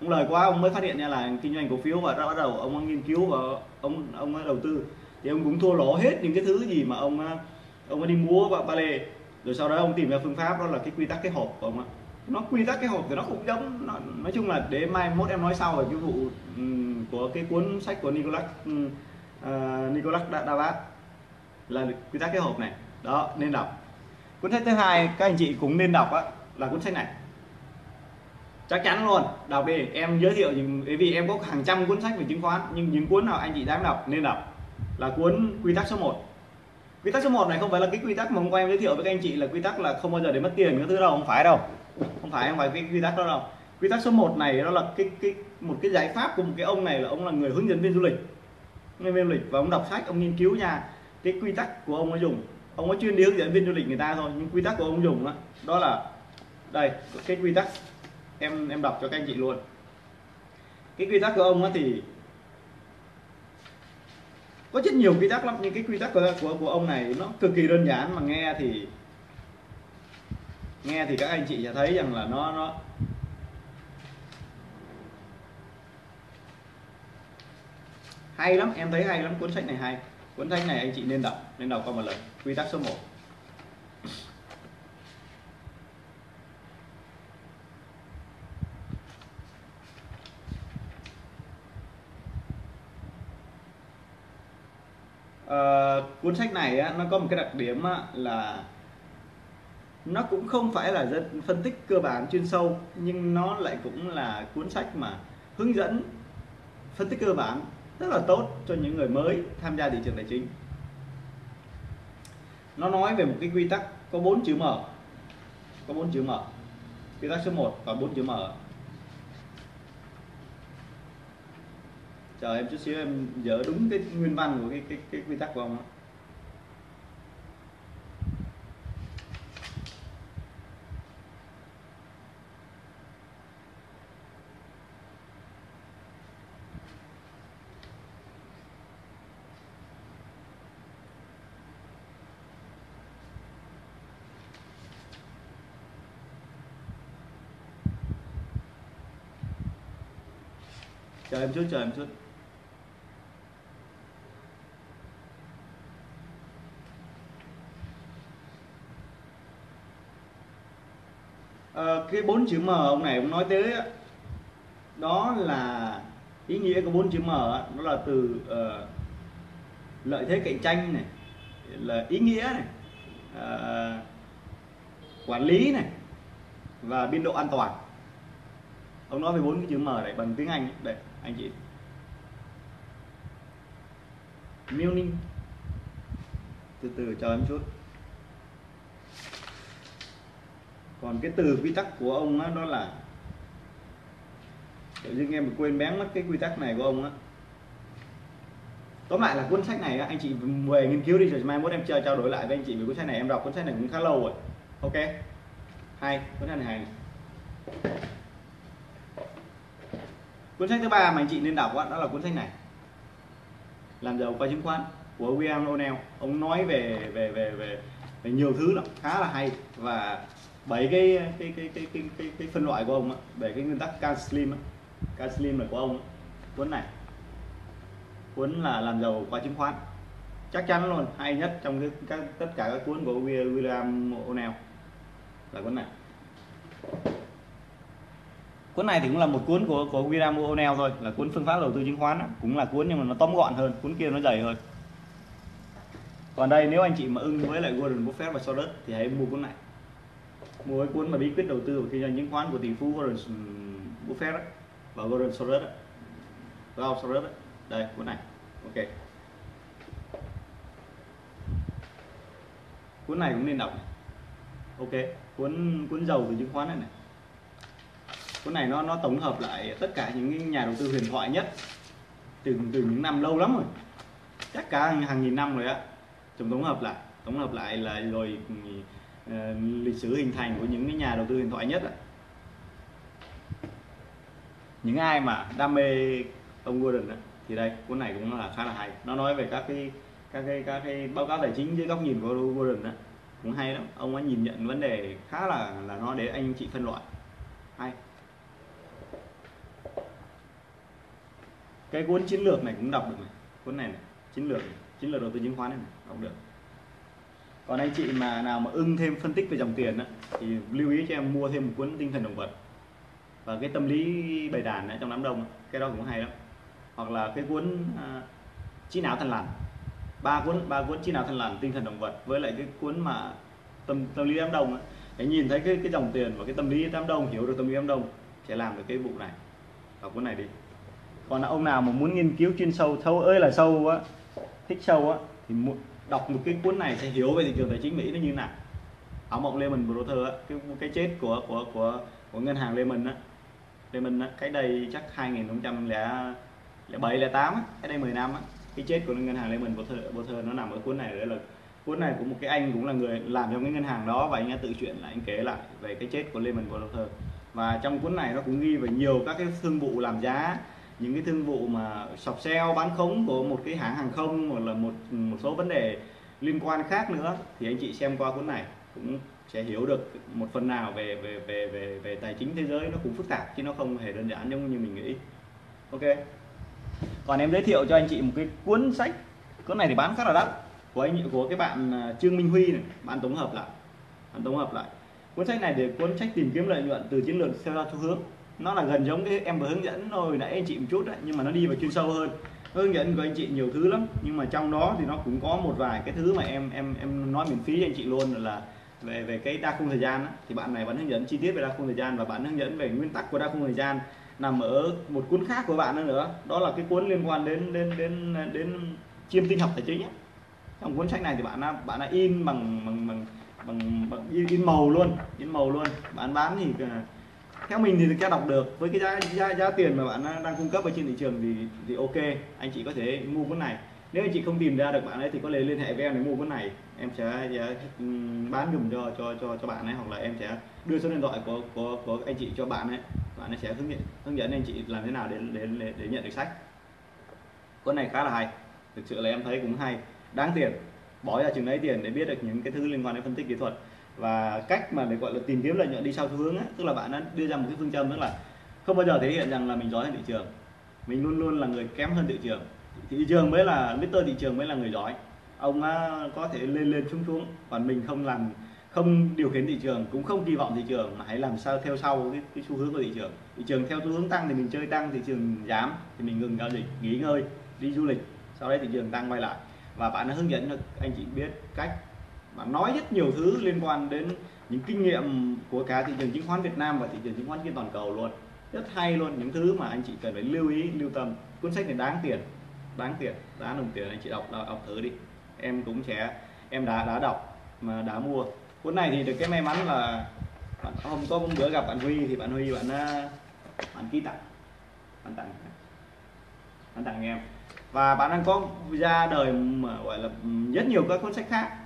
Ông lời quá ông mới phát hiện ra là kinh doanh cổ phiếu và bắt đầu ông nghiên cứu và ông ông đầu tư. Thì ông cũng thua lỗ hết những cái thứ gì mà ông ông đi múa và ballet rồi sau đó ông tìm ra phương pháp đó là cái quy tắc cái hộp của ông ạ nó quy tắc cái hộp thì nó cũng giống nó, nói chung là để mai mốt em nói sau về cái vụ um, của cái cuốn sách của Nicholas um, ừ, uh, Nicolas Davat là quy tắc cái hộp này. Đó nên đọc. Cuốn sách thứ hai các anh chị cũng nên đọc á là cuốn sách này. Chắc chắn luôn đọc đi. Em giới thiệu những vì em có hàng trăm cuốn sách về chứng khoán nhưng những cuốn nào anh chị đáng đọc nên đọc. Là cuốn quy tắc số 1 quy tắc số 1 này không phải là cái quy tắc mà hôm qua em giới thiệu với các anh chị là quy tắc là không bao giờ để mất tiền cái thứ đâu không phải đâu. Không phải không phải cái quy tắc đó đâu. Quy tắc số 1 này đó là cái cái một cái giải pháp của một cái ông này là ông là người hướng dẫn viên du lịch người viên du lịch và ông đọc sách ông nghiên cứu nha. Cái quy tắc của ông ấy dùng. Ông có chuyên đi hướng dẫn viên du lịch người ta thôi nhưng quy tắc của ông dùng đó, đó là đây cái quy tắc em em đọc cho các anh chị luôn. Cái quy tắc của ông á thì có rất nhiều quy tắc lắm nhưng cái quy tắc của của, của ông này nó cực kỳ đơn giản mà nghe thì nghe thì các anh chị sẽ thấy rằng là nó nó hay lắm em thấy hay lắm cuốn sách này hay. Cuốn sách này anh chị nên đọc nên đọc qua một lần. Quy tắc số 1 Uh, ờ, cuốn sách này á, nó có một cái đặc điểm á, là nó cũng không phải là phân tích cơ bản chuyên sâu nhưng nó lại cũng là cuốn sách mà hướng dẫn phân tích cơ bản rất là tốt cho những người mới tham gia thị trường tài chính nó nói về một cái quy tắc có bốn chữ mở, có bốn chữ mở, quy tắc số 1 và bốn chữ mở. chờ em chút xíu em nhớ đúng cái nguyên văn của cái cái cái quy tắc của ông đó. Chờ em chút chờ em chút. À, cái bốn chữ M ông này ông nói tới đó là ý nghĩa của bốn chữ M đó là từ uh, lợi thế cạnh tranh này là ý nghĩa này uh, quản lý này và biên độ an toàn. Ông nói về bốn cái chữ M này bằng tiếng Anh đấy anh chị. Munich từ từ chờ em chút. Còn cái từ quy tắc của ông đó, đó là tự nhiên em quên bén mất cái quy tắc này của ông á. Tóm lại là cuốn sách này anh chị về nghiên cứu đi rồi mai mốt em chờ trao đổi lại với anh chị về cuốn sách này. Em đọc cuốn sách này cũng khá lâu rồi. Ok? Hay cuốn sách này hay cuốn sách thứ ba mà anh chị nên đọc đó, đó là cuốn sách này. Làm giàu qua chứng khoán của William O'Neill. Ông nói về về về về về nhiều thứ lắm khá là hay. Và bảy cái cái cái cái cái cái, cái phân loại của ông về cái nguyên tắc can slim can slim là của ông cuốn này. Cuốn là làm giàu qua chứng khoán. Chắc chắn luôn hay nhất trong cái, các tất cả các cuốn của William O'Neill là cuốn này cuốn này thì cũng là một cuốn của của William O'Neill thôi là cuốn phương pháp đầu tư chứng khoán đó. cũng là cuốn nhưng mà nó tóm gọn hơn cuốn kia nó dày hơn còn đây nếu anh chị mà ưng với lại Warren Buffett và Soros thì hãy mua cuốn này mua cái cuốn mà bí quyết đầu tư và kinh doanh chứng khoán của tỷ phú Warren Buffett đó, và Warren Soros đó. Ralph Soros đó. đây cuốn này ok cuốn này cũng nên đọc này. ok cuốn cuốn giàu từ chứng khoán này này cuốn này nó nó tổng hợp lại tất cả những cái nhà đầu tư huyền thoại nhất từ từ những năm lâu lắm rồi. Chắc cả hàng nghìn năm rồi á. Chúng tổng hợp lại tổng hợp lại là rồi uh, lịch sử hình thành của những cái nhà đầu tư huyền thoại nhất á. Những ai mà đam mê ông Gordon á, thì đây cuốn này cũng là khá là hay. Nó nói về các cái các cái các cái báo cáo tài chính dưới góc nhìn của Gordon á. Cũng hay lắm. Ông ấy nhìn nhận vấn đề khá là là nó để anh chị phân loại. Hay. Cái cuốn chiến lược này cũng đọc được này. Cuốn này, này chiến lược này. chiến lược đầu tư chứng khoán này, này đọc được. Còn anh chị mà nào mà ưng thêm phân tích về dòng tiền á, thì lưu ý cho em mua thêm một cuốn tinh thần động vật. Và cái tâm lý bày đàn ở trong đám đông cái đó cũng hay lắm. Hoặc là cái cuốn uh, trí não thần lành. Ba cuốn ba cuốn trí não thần lành tinh thần động vật với lại cái cuốn mà tâm tâm lý đám đông để nhìn thấy cái cái dòng tiền và cái tâm lý đám đông hiểu được tâm lý đám đông sẽ làm được cái vụ này. Đọc cuốn này đi còn ông nào mà muốn nghiên cứu chuyên sâu sâu ơi là sâu á, thích sâu á, thì đọc một cái cuốn này sẽ hiểu về thị trường tài chính Mỹ nó như nào. Ảo mộng Lehman Brothers á, cái cái chết của của của của ngân hàng Lehman á. Lehman á, cái đây chắc 2007 08 á, cái đây 10 năm á, cái chết của ngân hàng Lehman Brothers nó nằm ở cuốn này. Đấy là cuốn này của một cái anh cũng là người làm trong cái ngân hàng đó và anh ấy tự chuyện lại, anh kể lại về cái chết của Lehman Brothers. Và trong cuốn này nó cũng ghi về nhiều các cái thương vụ làm giá những cái thương vụ mà sọc sale, bán khống của một cái hãng hàng không hoặc là một một số vấn đề liên quan khác nữa, thì anh chị xem qua cuốn này cũng sẽ hiểu được một phần nào về về về về về tài chính thế giới nó cũng phức tạp chứ nó không hề đơn giản giống như mình nghĩ. Ok. Còn em giới thiệu cho anh chị một cái cuốn sách. Cuốn này thì bán khá là đắt, của anh, của cái bạn à, Trương Minh Huy này, bạn tổng hợp lại, bạn tổng hợp lại. Cuốn sách này để cuốn sách tìm kiếm lợi nhuận từ chiến lược theo xu hướng nó là gần giống cái em vừa hướng dẫn rồi nãy anh chị một chút đấy nhưng mà nó đi vào chuyên sâu hơn hướng dẫn của anh chị nhiều thứ lắm nhưng mà trong đó thì nó cũng có một vài cái thứ mà em em em nói miễn phí cho anh chị luôn là về về cái đa khung thời gian đó. thì bạn này bạn hướng dẫn chi tiết về đa khung thời gian và bạn hướng dẫn về nguyên tắc của đa khung thời gian nằm ở một cuốn khác của bạn nữa đó là cái cuốn liên quan đến đến đến đến chiêm tinh học tài chính ấy. trong cuốn sách này thì bạn đã bạn đã in bằng bằng bằng bằng, bằng in, in màu luôn in màu luôn bạn bán thì à, theo mình thì thực ra đọc được. Với cái giá giá, giá tiền mà bạn đang cung cấp ở trên thị trường thì thì ok. Anh chị có thể mua cuốn này. Nếu anh chị không tìm ra được bạn ấy thì có thể liên hệ với em để mua cuốn này. Em sẽ, sẽ ừ, bán dùm cho cho cho cho bạn ấy hoặc là em sẽ đưa số điện thoại của của của anh chị cho bạn ấy. Bạn ấy sẽ hướng dẫn hướng dẫn anh chị làm thế nào để để để, để nhận được sách. Cuốn này khá là hay. Thực sự là em thấy cũng hay. Đáng tiền. Bỏ ra chừng đấy tiền để biết được những cái thứ liên quan đến phân tích kỹ thuật và cách mà để gọi là tìm kiếm lợi nhuận đi sau xu hướng ấy, tức là bạn đã đưa ra một cái phương châm tức là không bao giờ thể hiện rằng là mình giỏi hơn thị trường. Mình luôn luôn là người kém hơn thị trường. Thị trường mới là Mr thị trường mới là người giỏi. Ông có thể lên lên xuống xuống còn mình không làm không điều khiển thị trường cũng không kỳ vọng thị trường mà hãy làm sao theo sau cái, cái xu hướng của thị trường. Thị trường theo xu hướng tăng thì mình chơi tăng thị trường giảm thì mình ngừng giao dịch nghỉ ngơi đi du lịch sau đấy thị trường tăng quay lại. Và bạn đã hướng dẫn cho anh chị biết cách bạn nói rất nhiều thứ liên quan đến những kinh nghiệm của cả thị trường chứng khoán Việt Nam và thị trường chứng khoán trên toàn cầu luôn. Rất hay luôn những thứ mà anh chị cần phải lưu ý lưu tâm. Cuốn sách này đáng tiền đáng tiền đáng đồng tiền anh chị đọc đọc, đọc thử đi. Em cũng sẽ em đã đã đọc mà đã mua. Cuốn này thì được cái may mắn là bạn hôm có một bữa gặp bạn Huy thì bạn Huy bạn ờ, bạn ký tặng. Bạn tặng. Bạn tặng em. Và bạn đang có ra đời mà gọi là rất nhiều các cuốn sách khác.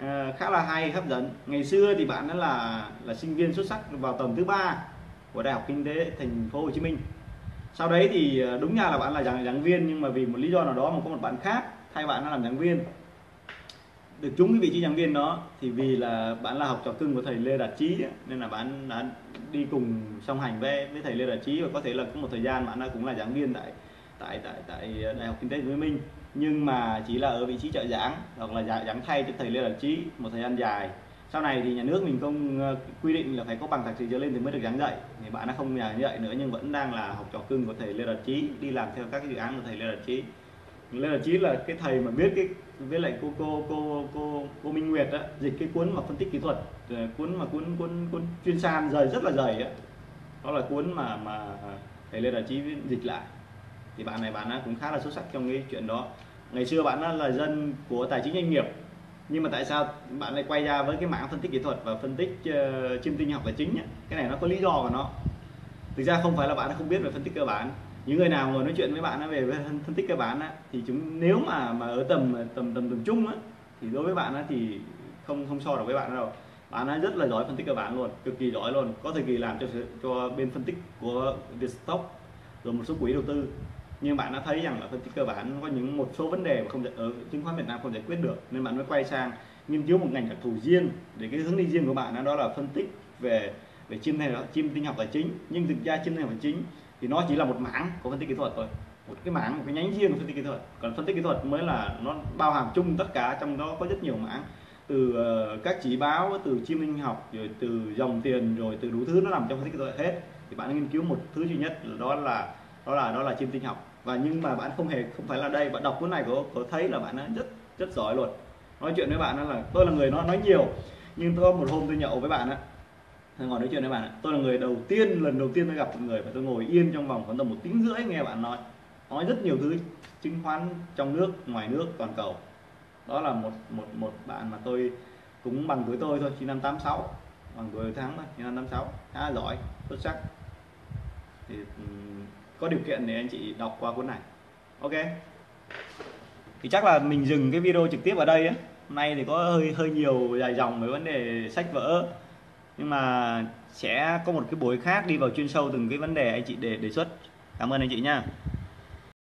Ờ, khá là hay, hấp dẫn. Ngày xưa thì bạn đó là là sinh viên xuất sắc vào tầm thứ ba của đại học kinh tế thành phố Hồ Chí Minh. Sau đấy thì ờ, đúng ra là bạn là giảng giảng viên, nhưng mà vì một lý do nào đó mà có một bạn khác thay bạn nó làm giảng viên. Được trúng cái vị trí giảng viên đó thì vì là bạn là học trò cưng của thầy Lê Đạt Trí nên là bạn đã đi cùng song hành với với thầy Lê Đạt Trí và có thể là có một thời gian bạn đã cũng là giảng viên tại tại tại tại đại học kinh tế Hồ Chí Minh nhưng mà chỉ là ở vị trí trợ giảng hoặc là giảng thay cho thầy Lê Đạt Trí một thời gian dài. Sau này thì nhà nước mình không ờ, quy định là phải có bằng thạc sĩ trở lên thì mới được giảng dạy. Thì bạn đã không nhà dạy nữa nhưng vẫn đang là học trò cưng của thầy Lê Đạt Trí đi làm theo các dự án của thầy Lê Đạt Trí Lê Đạt Trí là cái thầy mà biết cái, với lại cô cô cô cô cô Minh Nguyệt á, dịch cái cuốn mà phân tích kỹ thuật ờ, cuốn mà cuốn cuốn cuốn chuyên san dày rất là dày á. Đó là cuốn mà mà thầy Lê Đạt Trí dịch lại thì bạn này bạn cũng khá là xuất sắc trong cái chuyện đó. Ngày xưa bạn là dân của tài chính doanh nghiệp nhưng mà tại sao bạn lại quay ra với cái mảng phân tích kỹ thuật và phân tích uh, chiêm tinh học tài chính ấy? cái này nó có lý do của nó. Thực ra không phải là bạn không biết về phân tích cơ bản. Những người nào ngồi nói chuyện với bạn về phân tích cơ bản á, thì chúng nếu mà mà ở tầm tầm tầm tầm trung á, thì đối với bạn á, thì không không so được với bạn đâu. Bạn ấy rất là giỏi phân tích cơ bản luôn cực kỳ giỏi luôn. Có thời kỳ làm cho cho bên phân tích của Vietstock rồi một số quỹ đầu tư nhưng bạn đã thấy rằng là phân tích cơ bản có những một số vấn đề mà không ở chứng khoán Việt Nam không giải quyết được, nên bạn mới quay sang nghiên cứu một ngành đặc thù riêng. Để cái hướng đi riêng của bạn đó là phân tích về về chim này đó chim tinh học tài chính. Nhưng thực ra chim tinh học tài chính thì nó chỉ là một mảng của phân tích kỹ thuật thôi. Một cái mảng, một cái nhánh riêng của phân tích kỹ thuật. Còn phân tích kỹ thuật mới là nó bao hàm chung tất cả, trong đó có rất nhiều mảng. Từ ờ, các chỉ báo, từ chim linh học, rồi từ dòng tiền, rồi từ đủ thứ nó nằm trong phân tích kỹ thuật hết. Thì bạn nghiên cứu một thứ duy nhất, đó là đó là đó là chim tinh học. Và nhưng mà bạn không hề, không phải là đây. Bạn đọc cuốn này có có thấy là bạn rất rất giỏi luôn. Nói chuyện với bạn là, tôi là người nói nói nhiều, nhưng tôi một hôm tôi nhậu với bạn á tôi ngồi nói chuyện với bạn tôi là người đầu tiên, lần đầu tiên tôi gặp một người và tôi ngồi yên trong vòng khoảng tầm một tiếng rưỡi nghe bạn nói. Nói rất nhiều thứ chứng khoán trong nước, ngoài nước, toàn cầu. Đó là một một một bạn mà tôi cũng bằng tuổi tôi thôi chín năm tám sáu. Bằng tuổi tháng thôi chín năm tám sáu. Khá giỏi, xuất sắc. Thì có điều kiện thì anh chị đọc qua cuốn này. Ok. Thì chắc là mình dừng cái video trực tiếp ở đây ấy. hôm nay thì có hơi hơi nhiều dài dòng về vấn đề sách vở. Nhưng mà sẽ có một cái buổi khác đi vào chuyên sâu từng cái vấn đề anh chị đề đề xuất. Cảm ơn anh chị nha.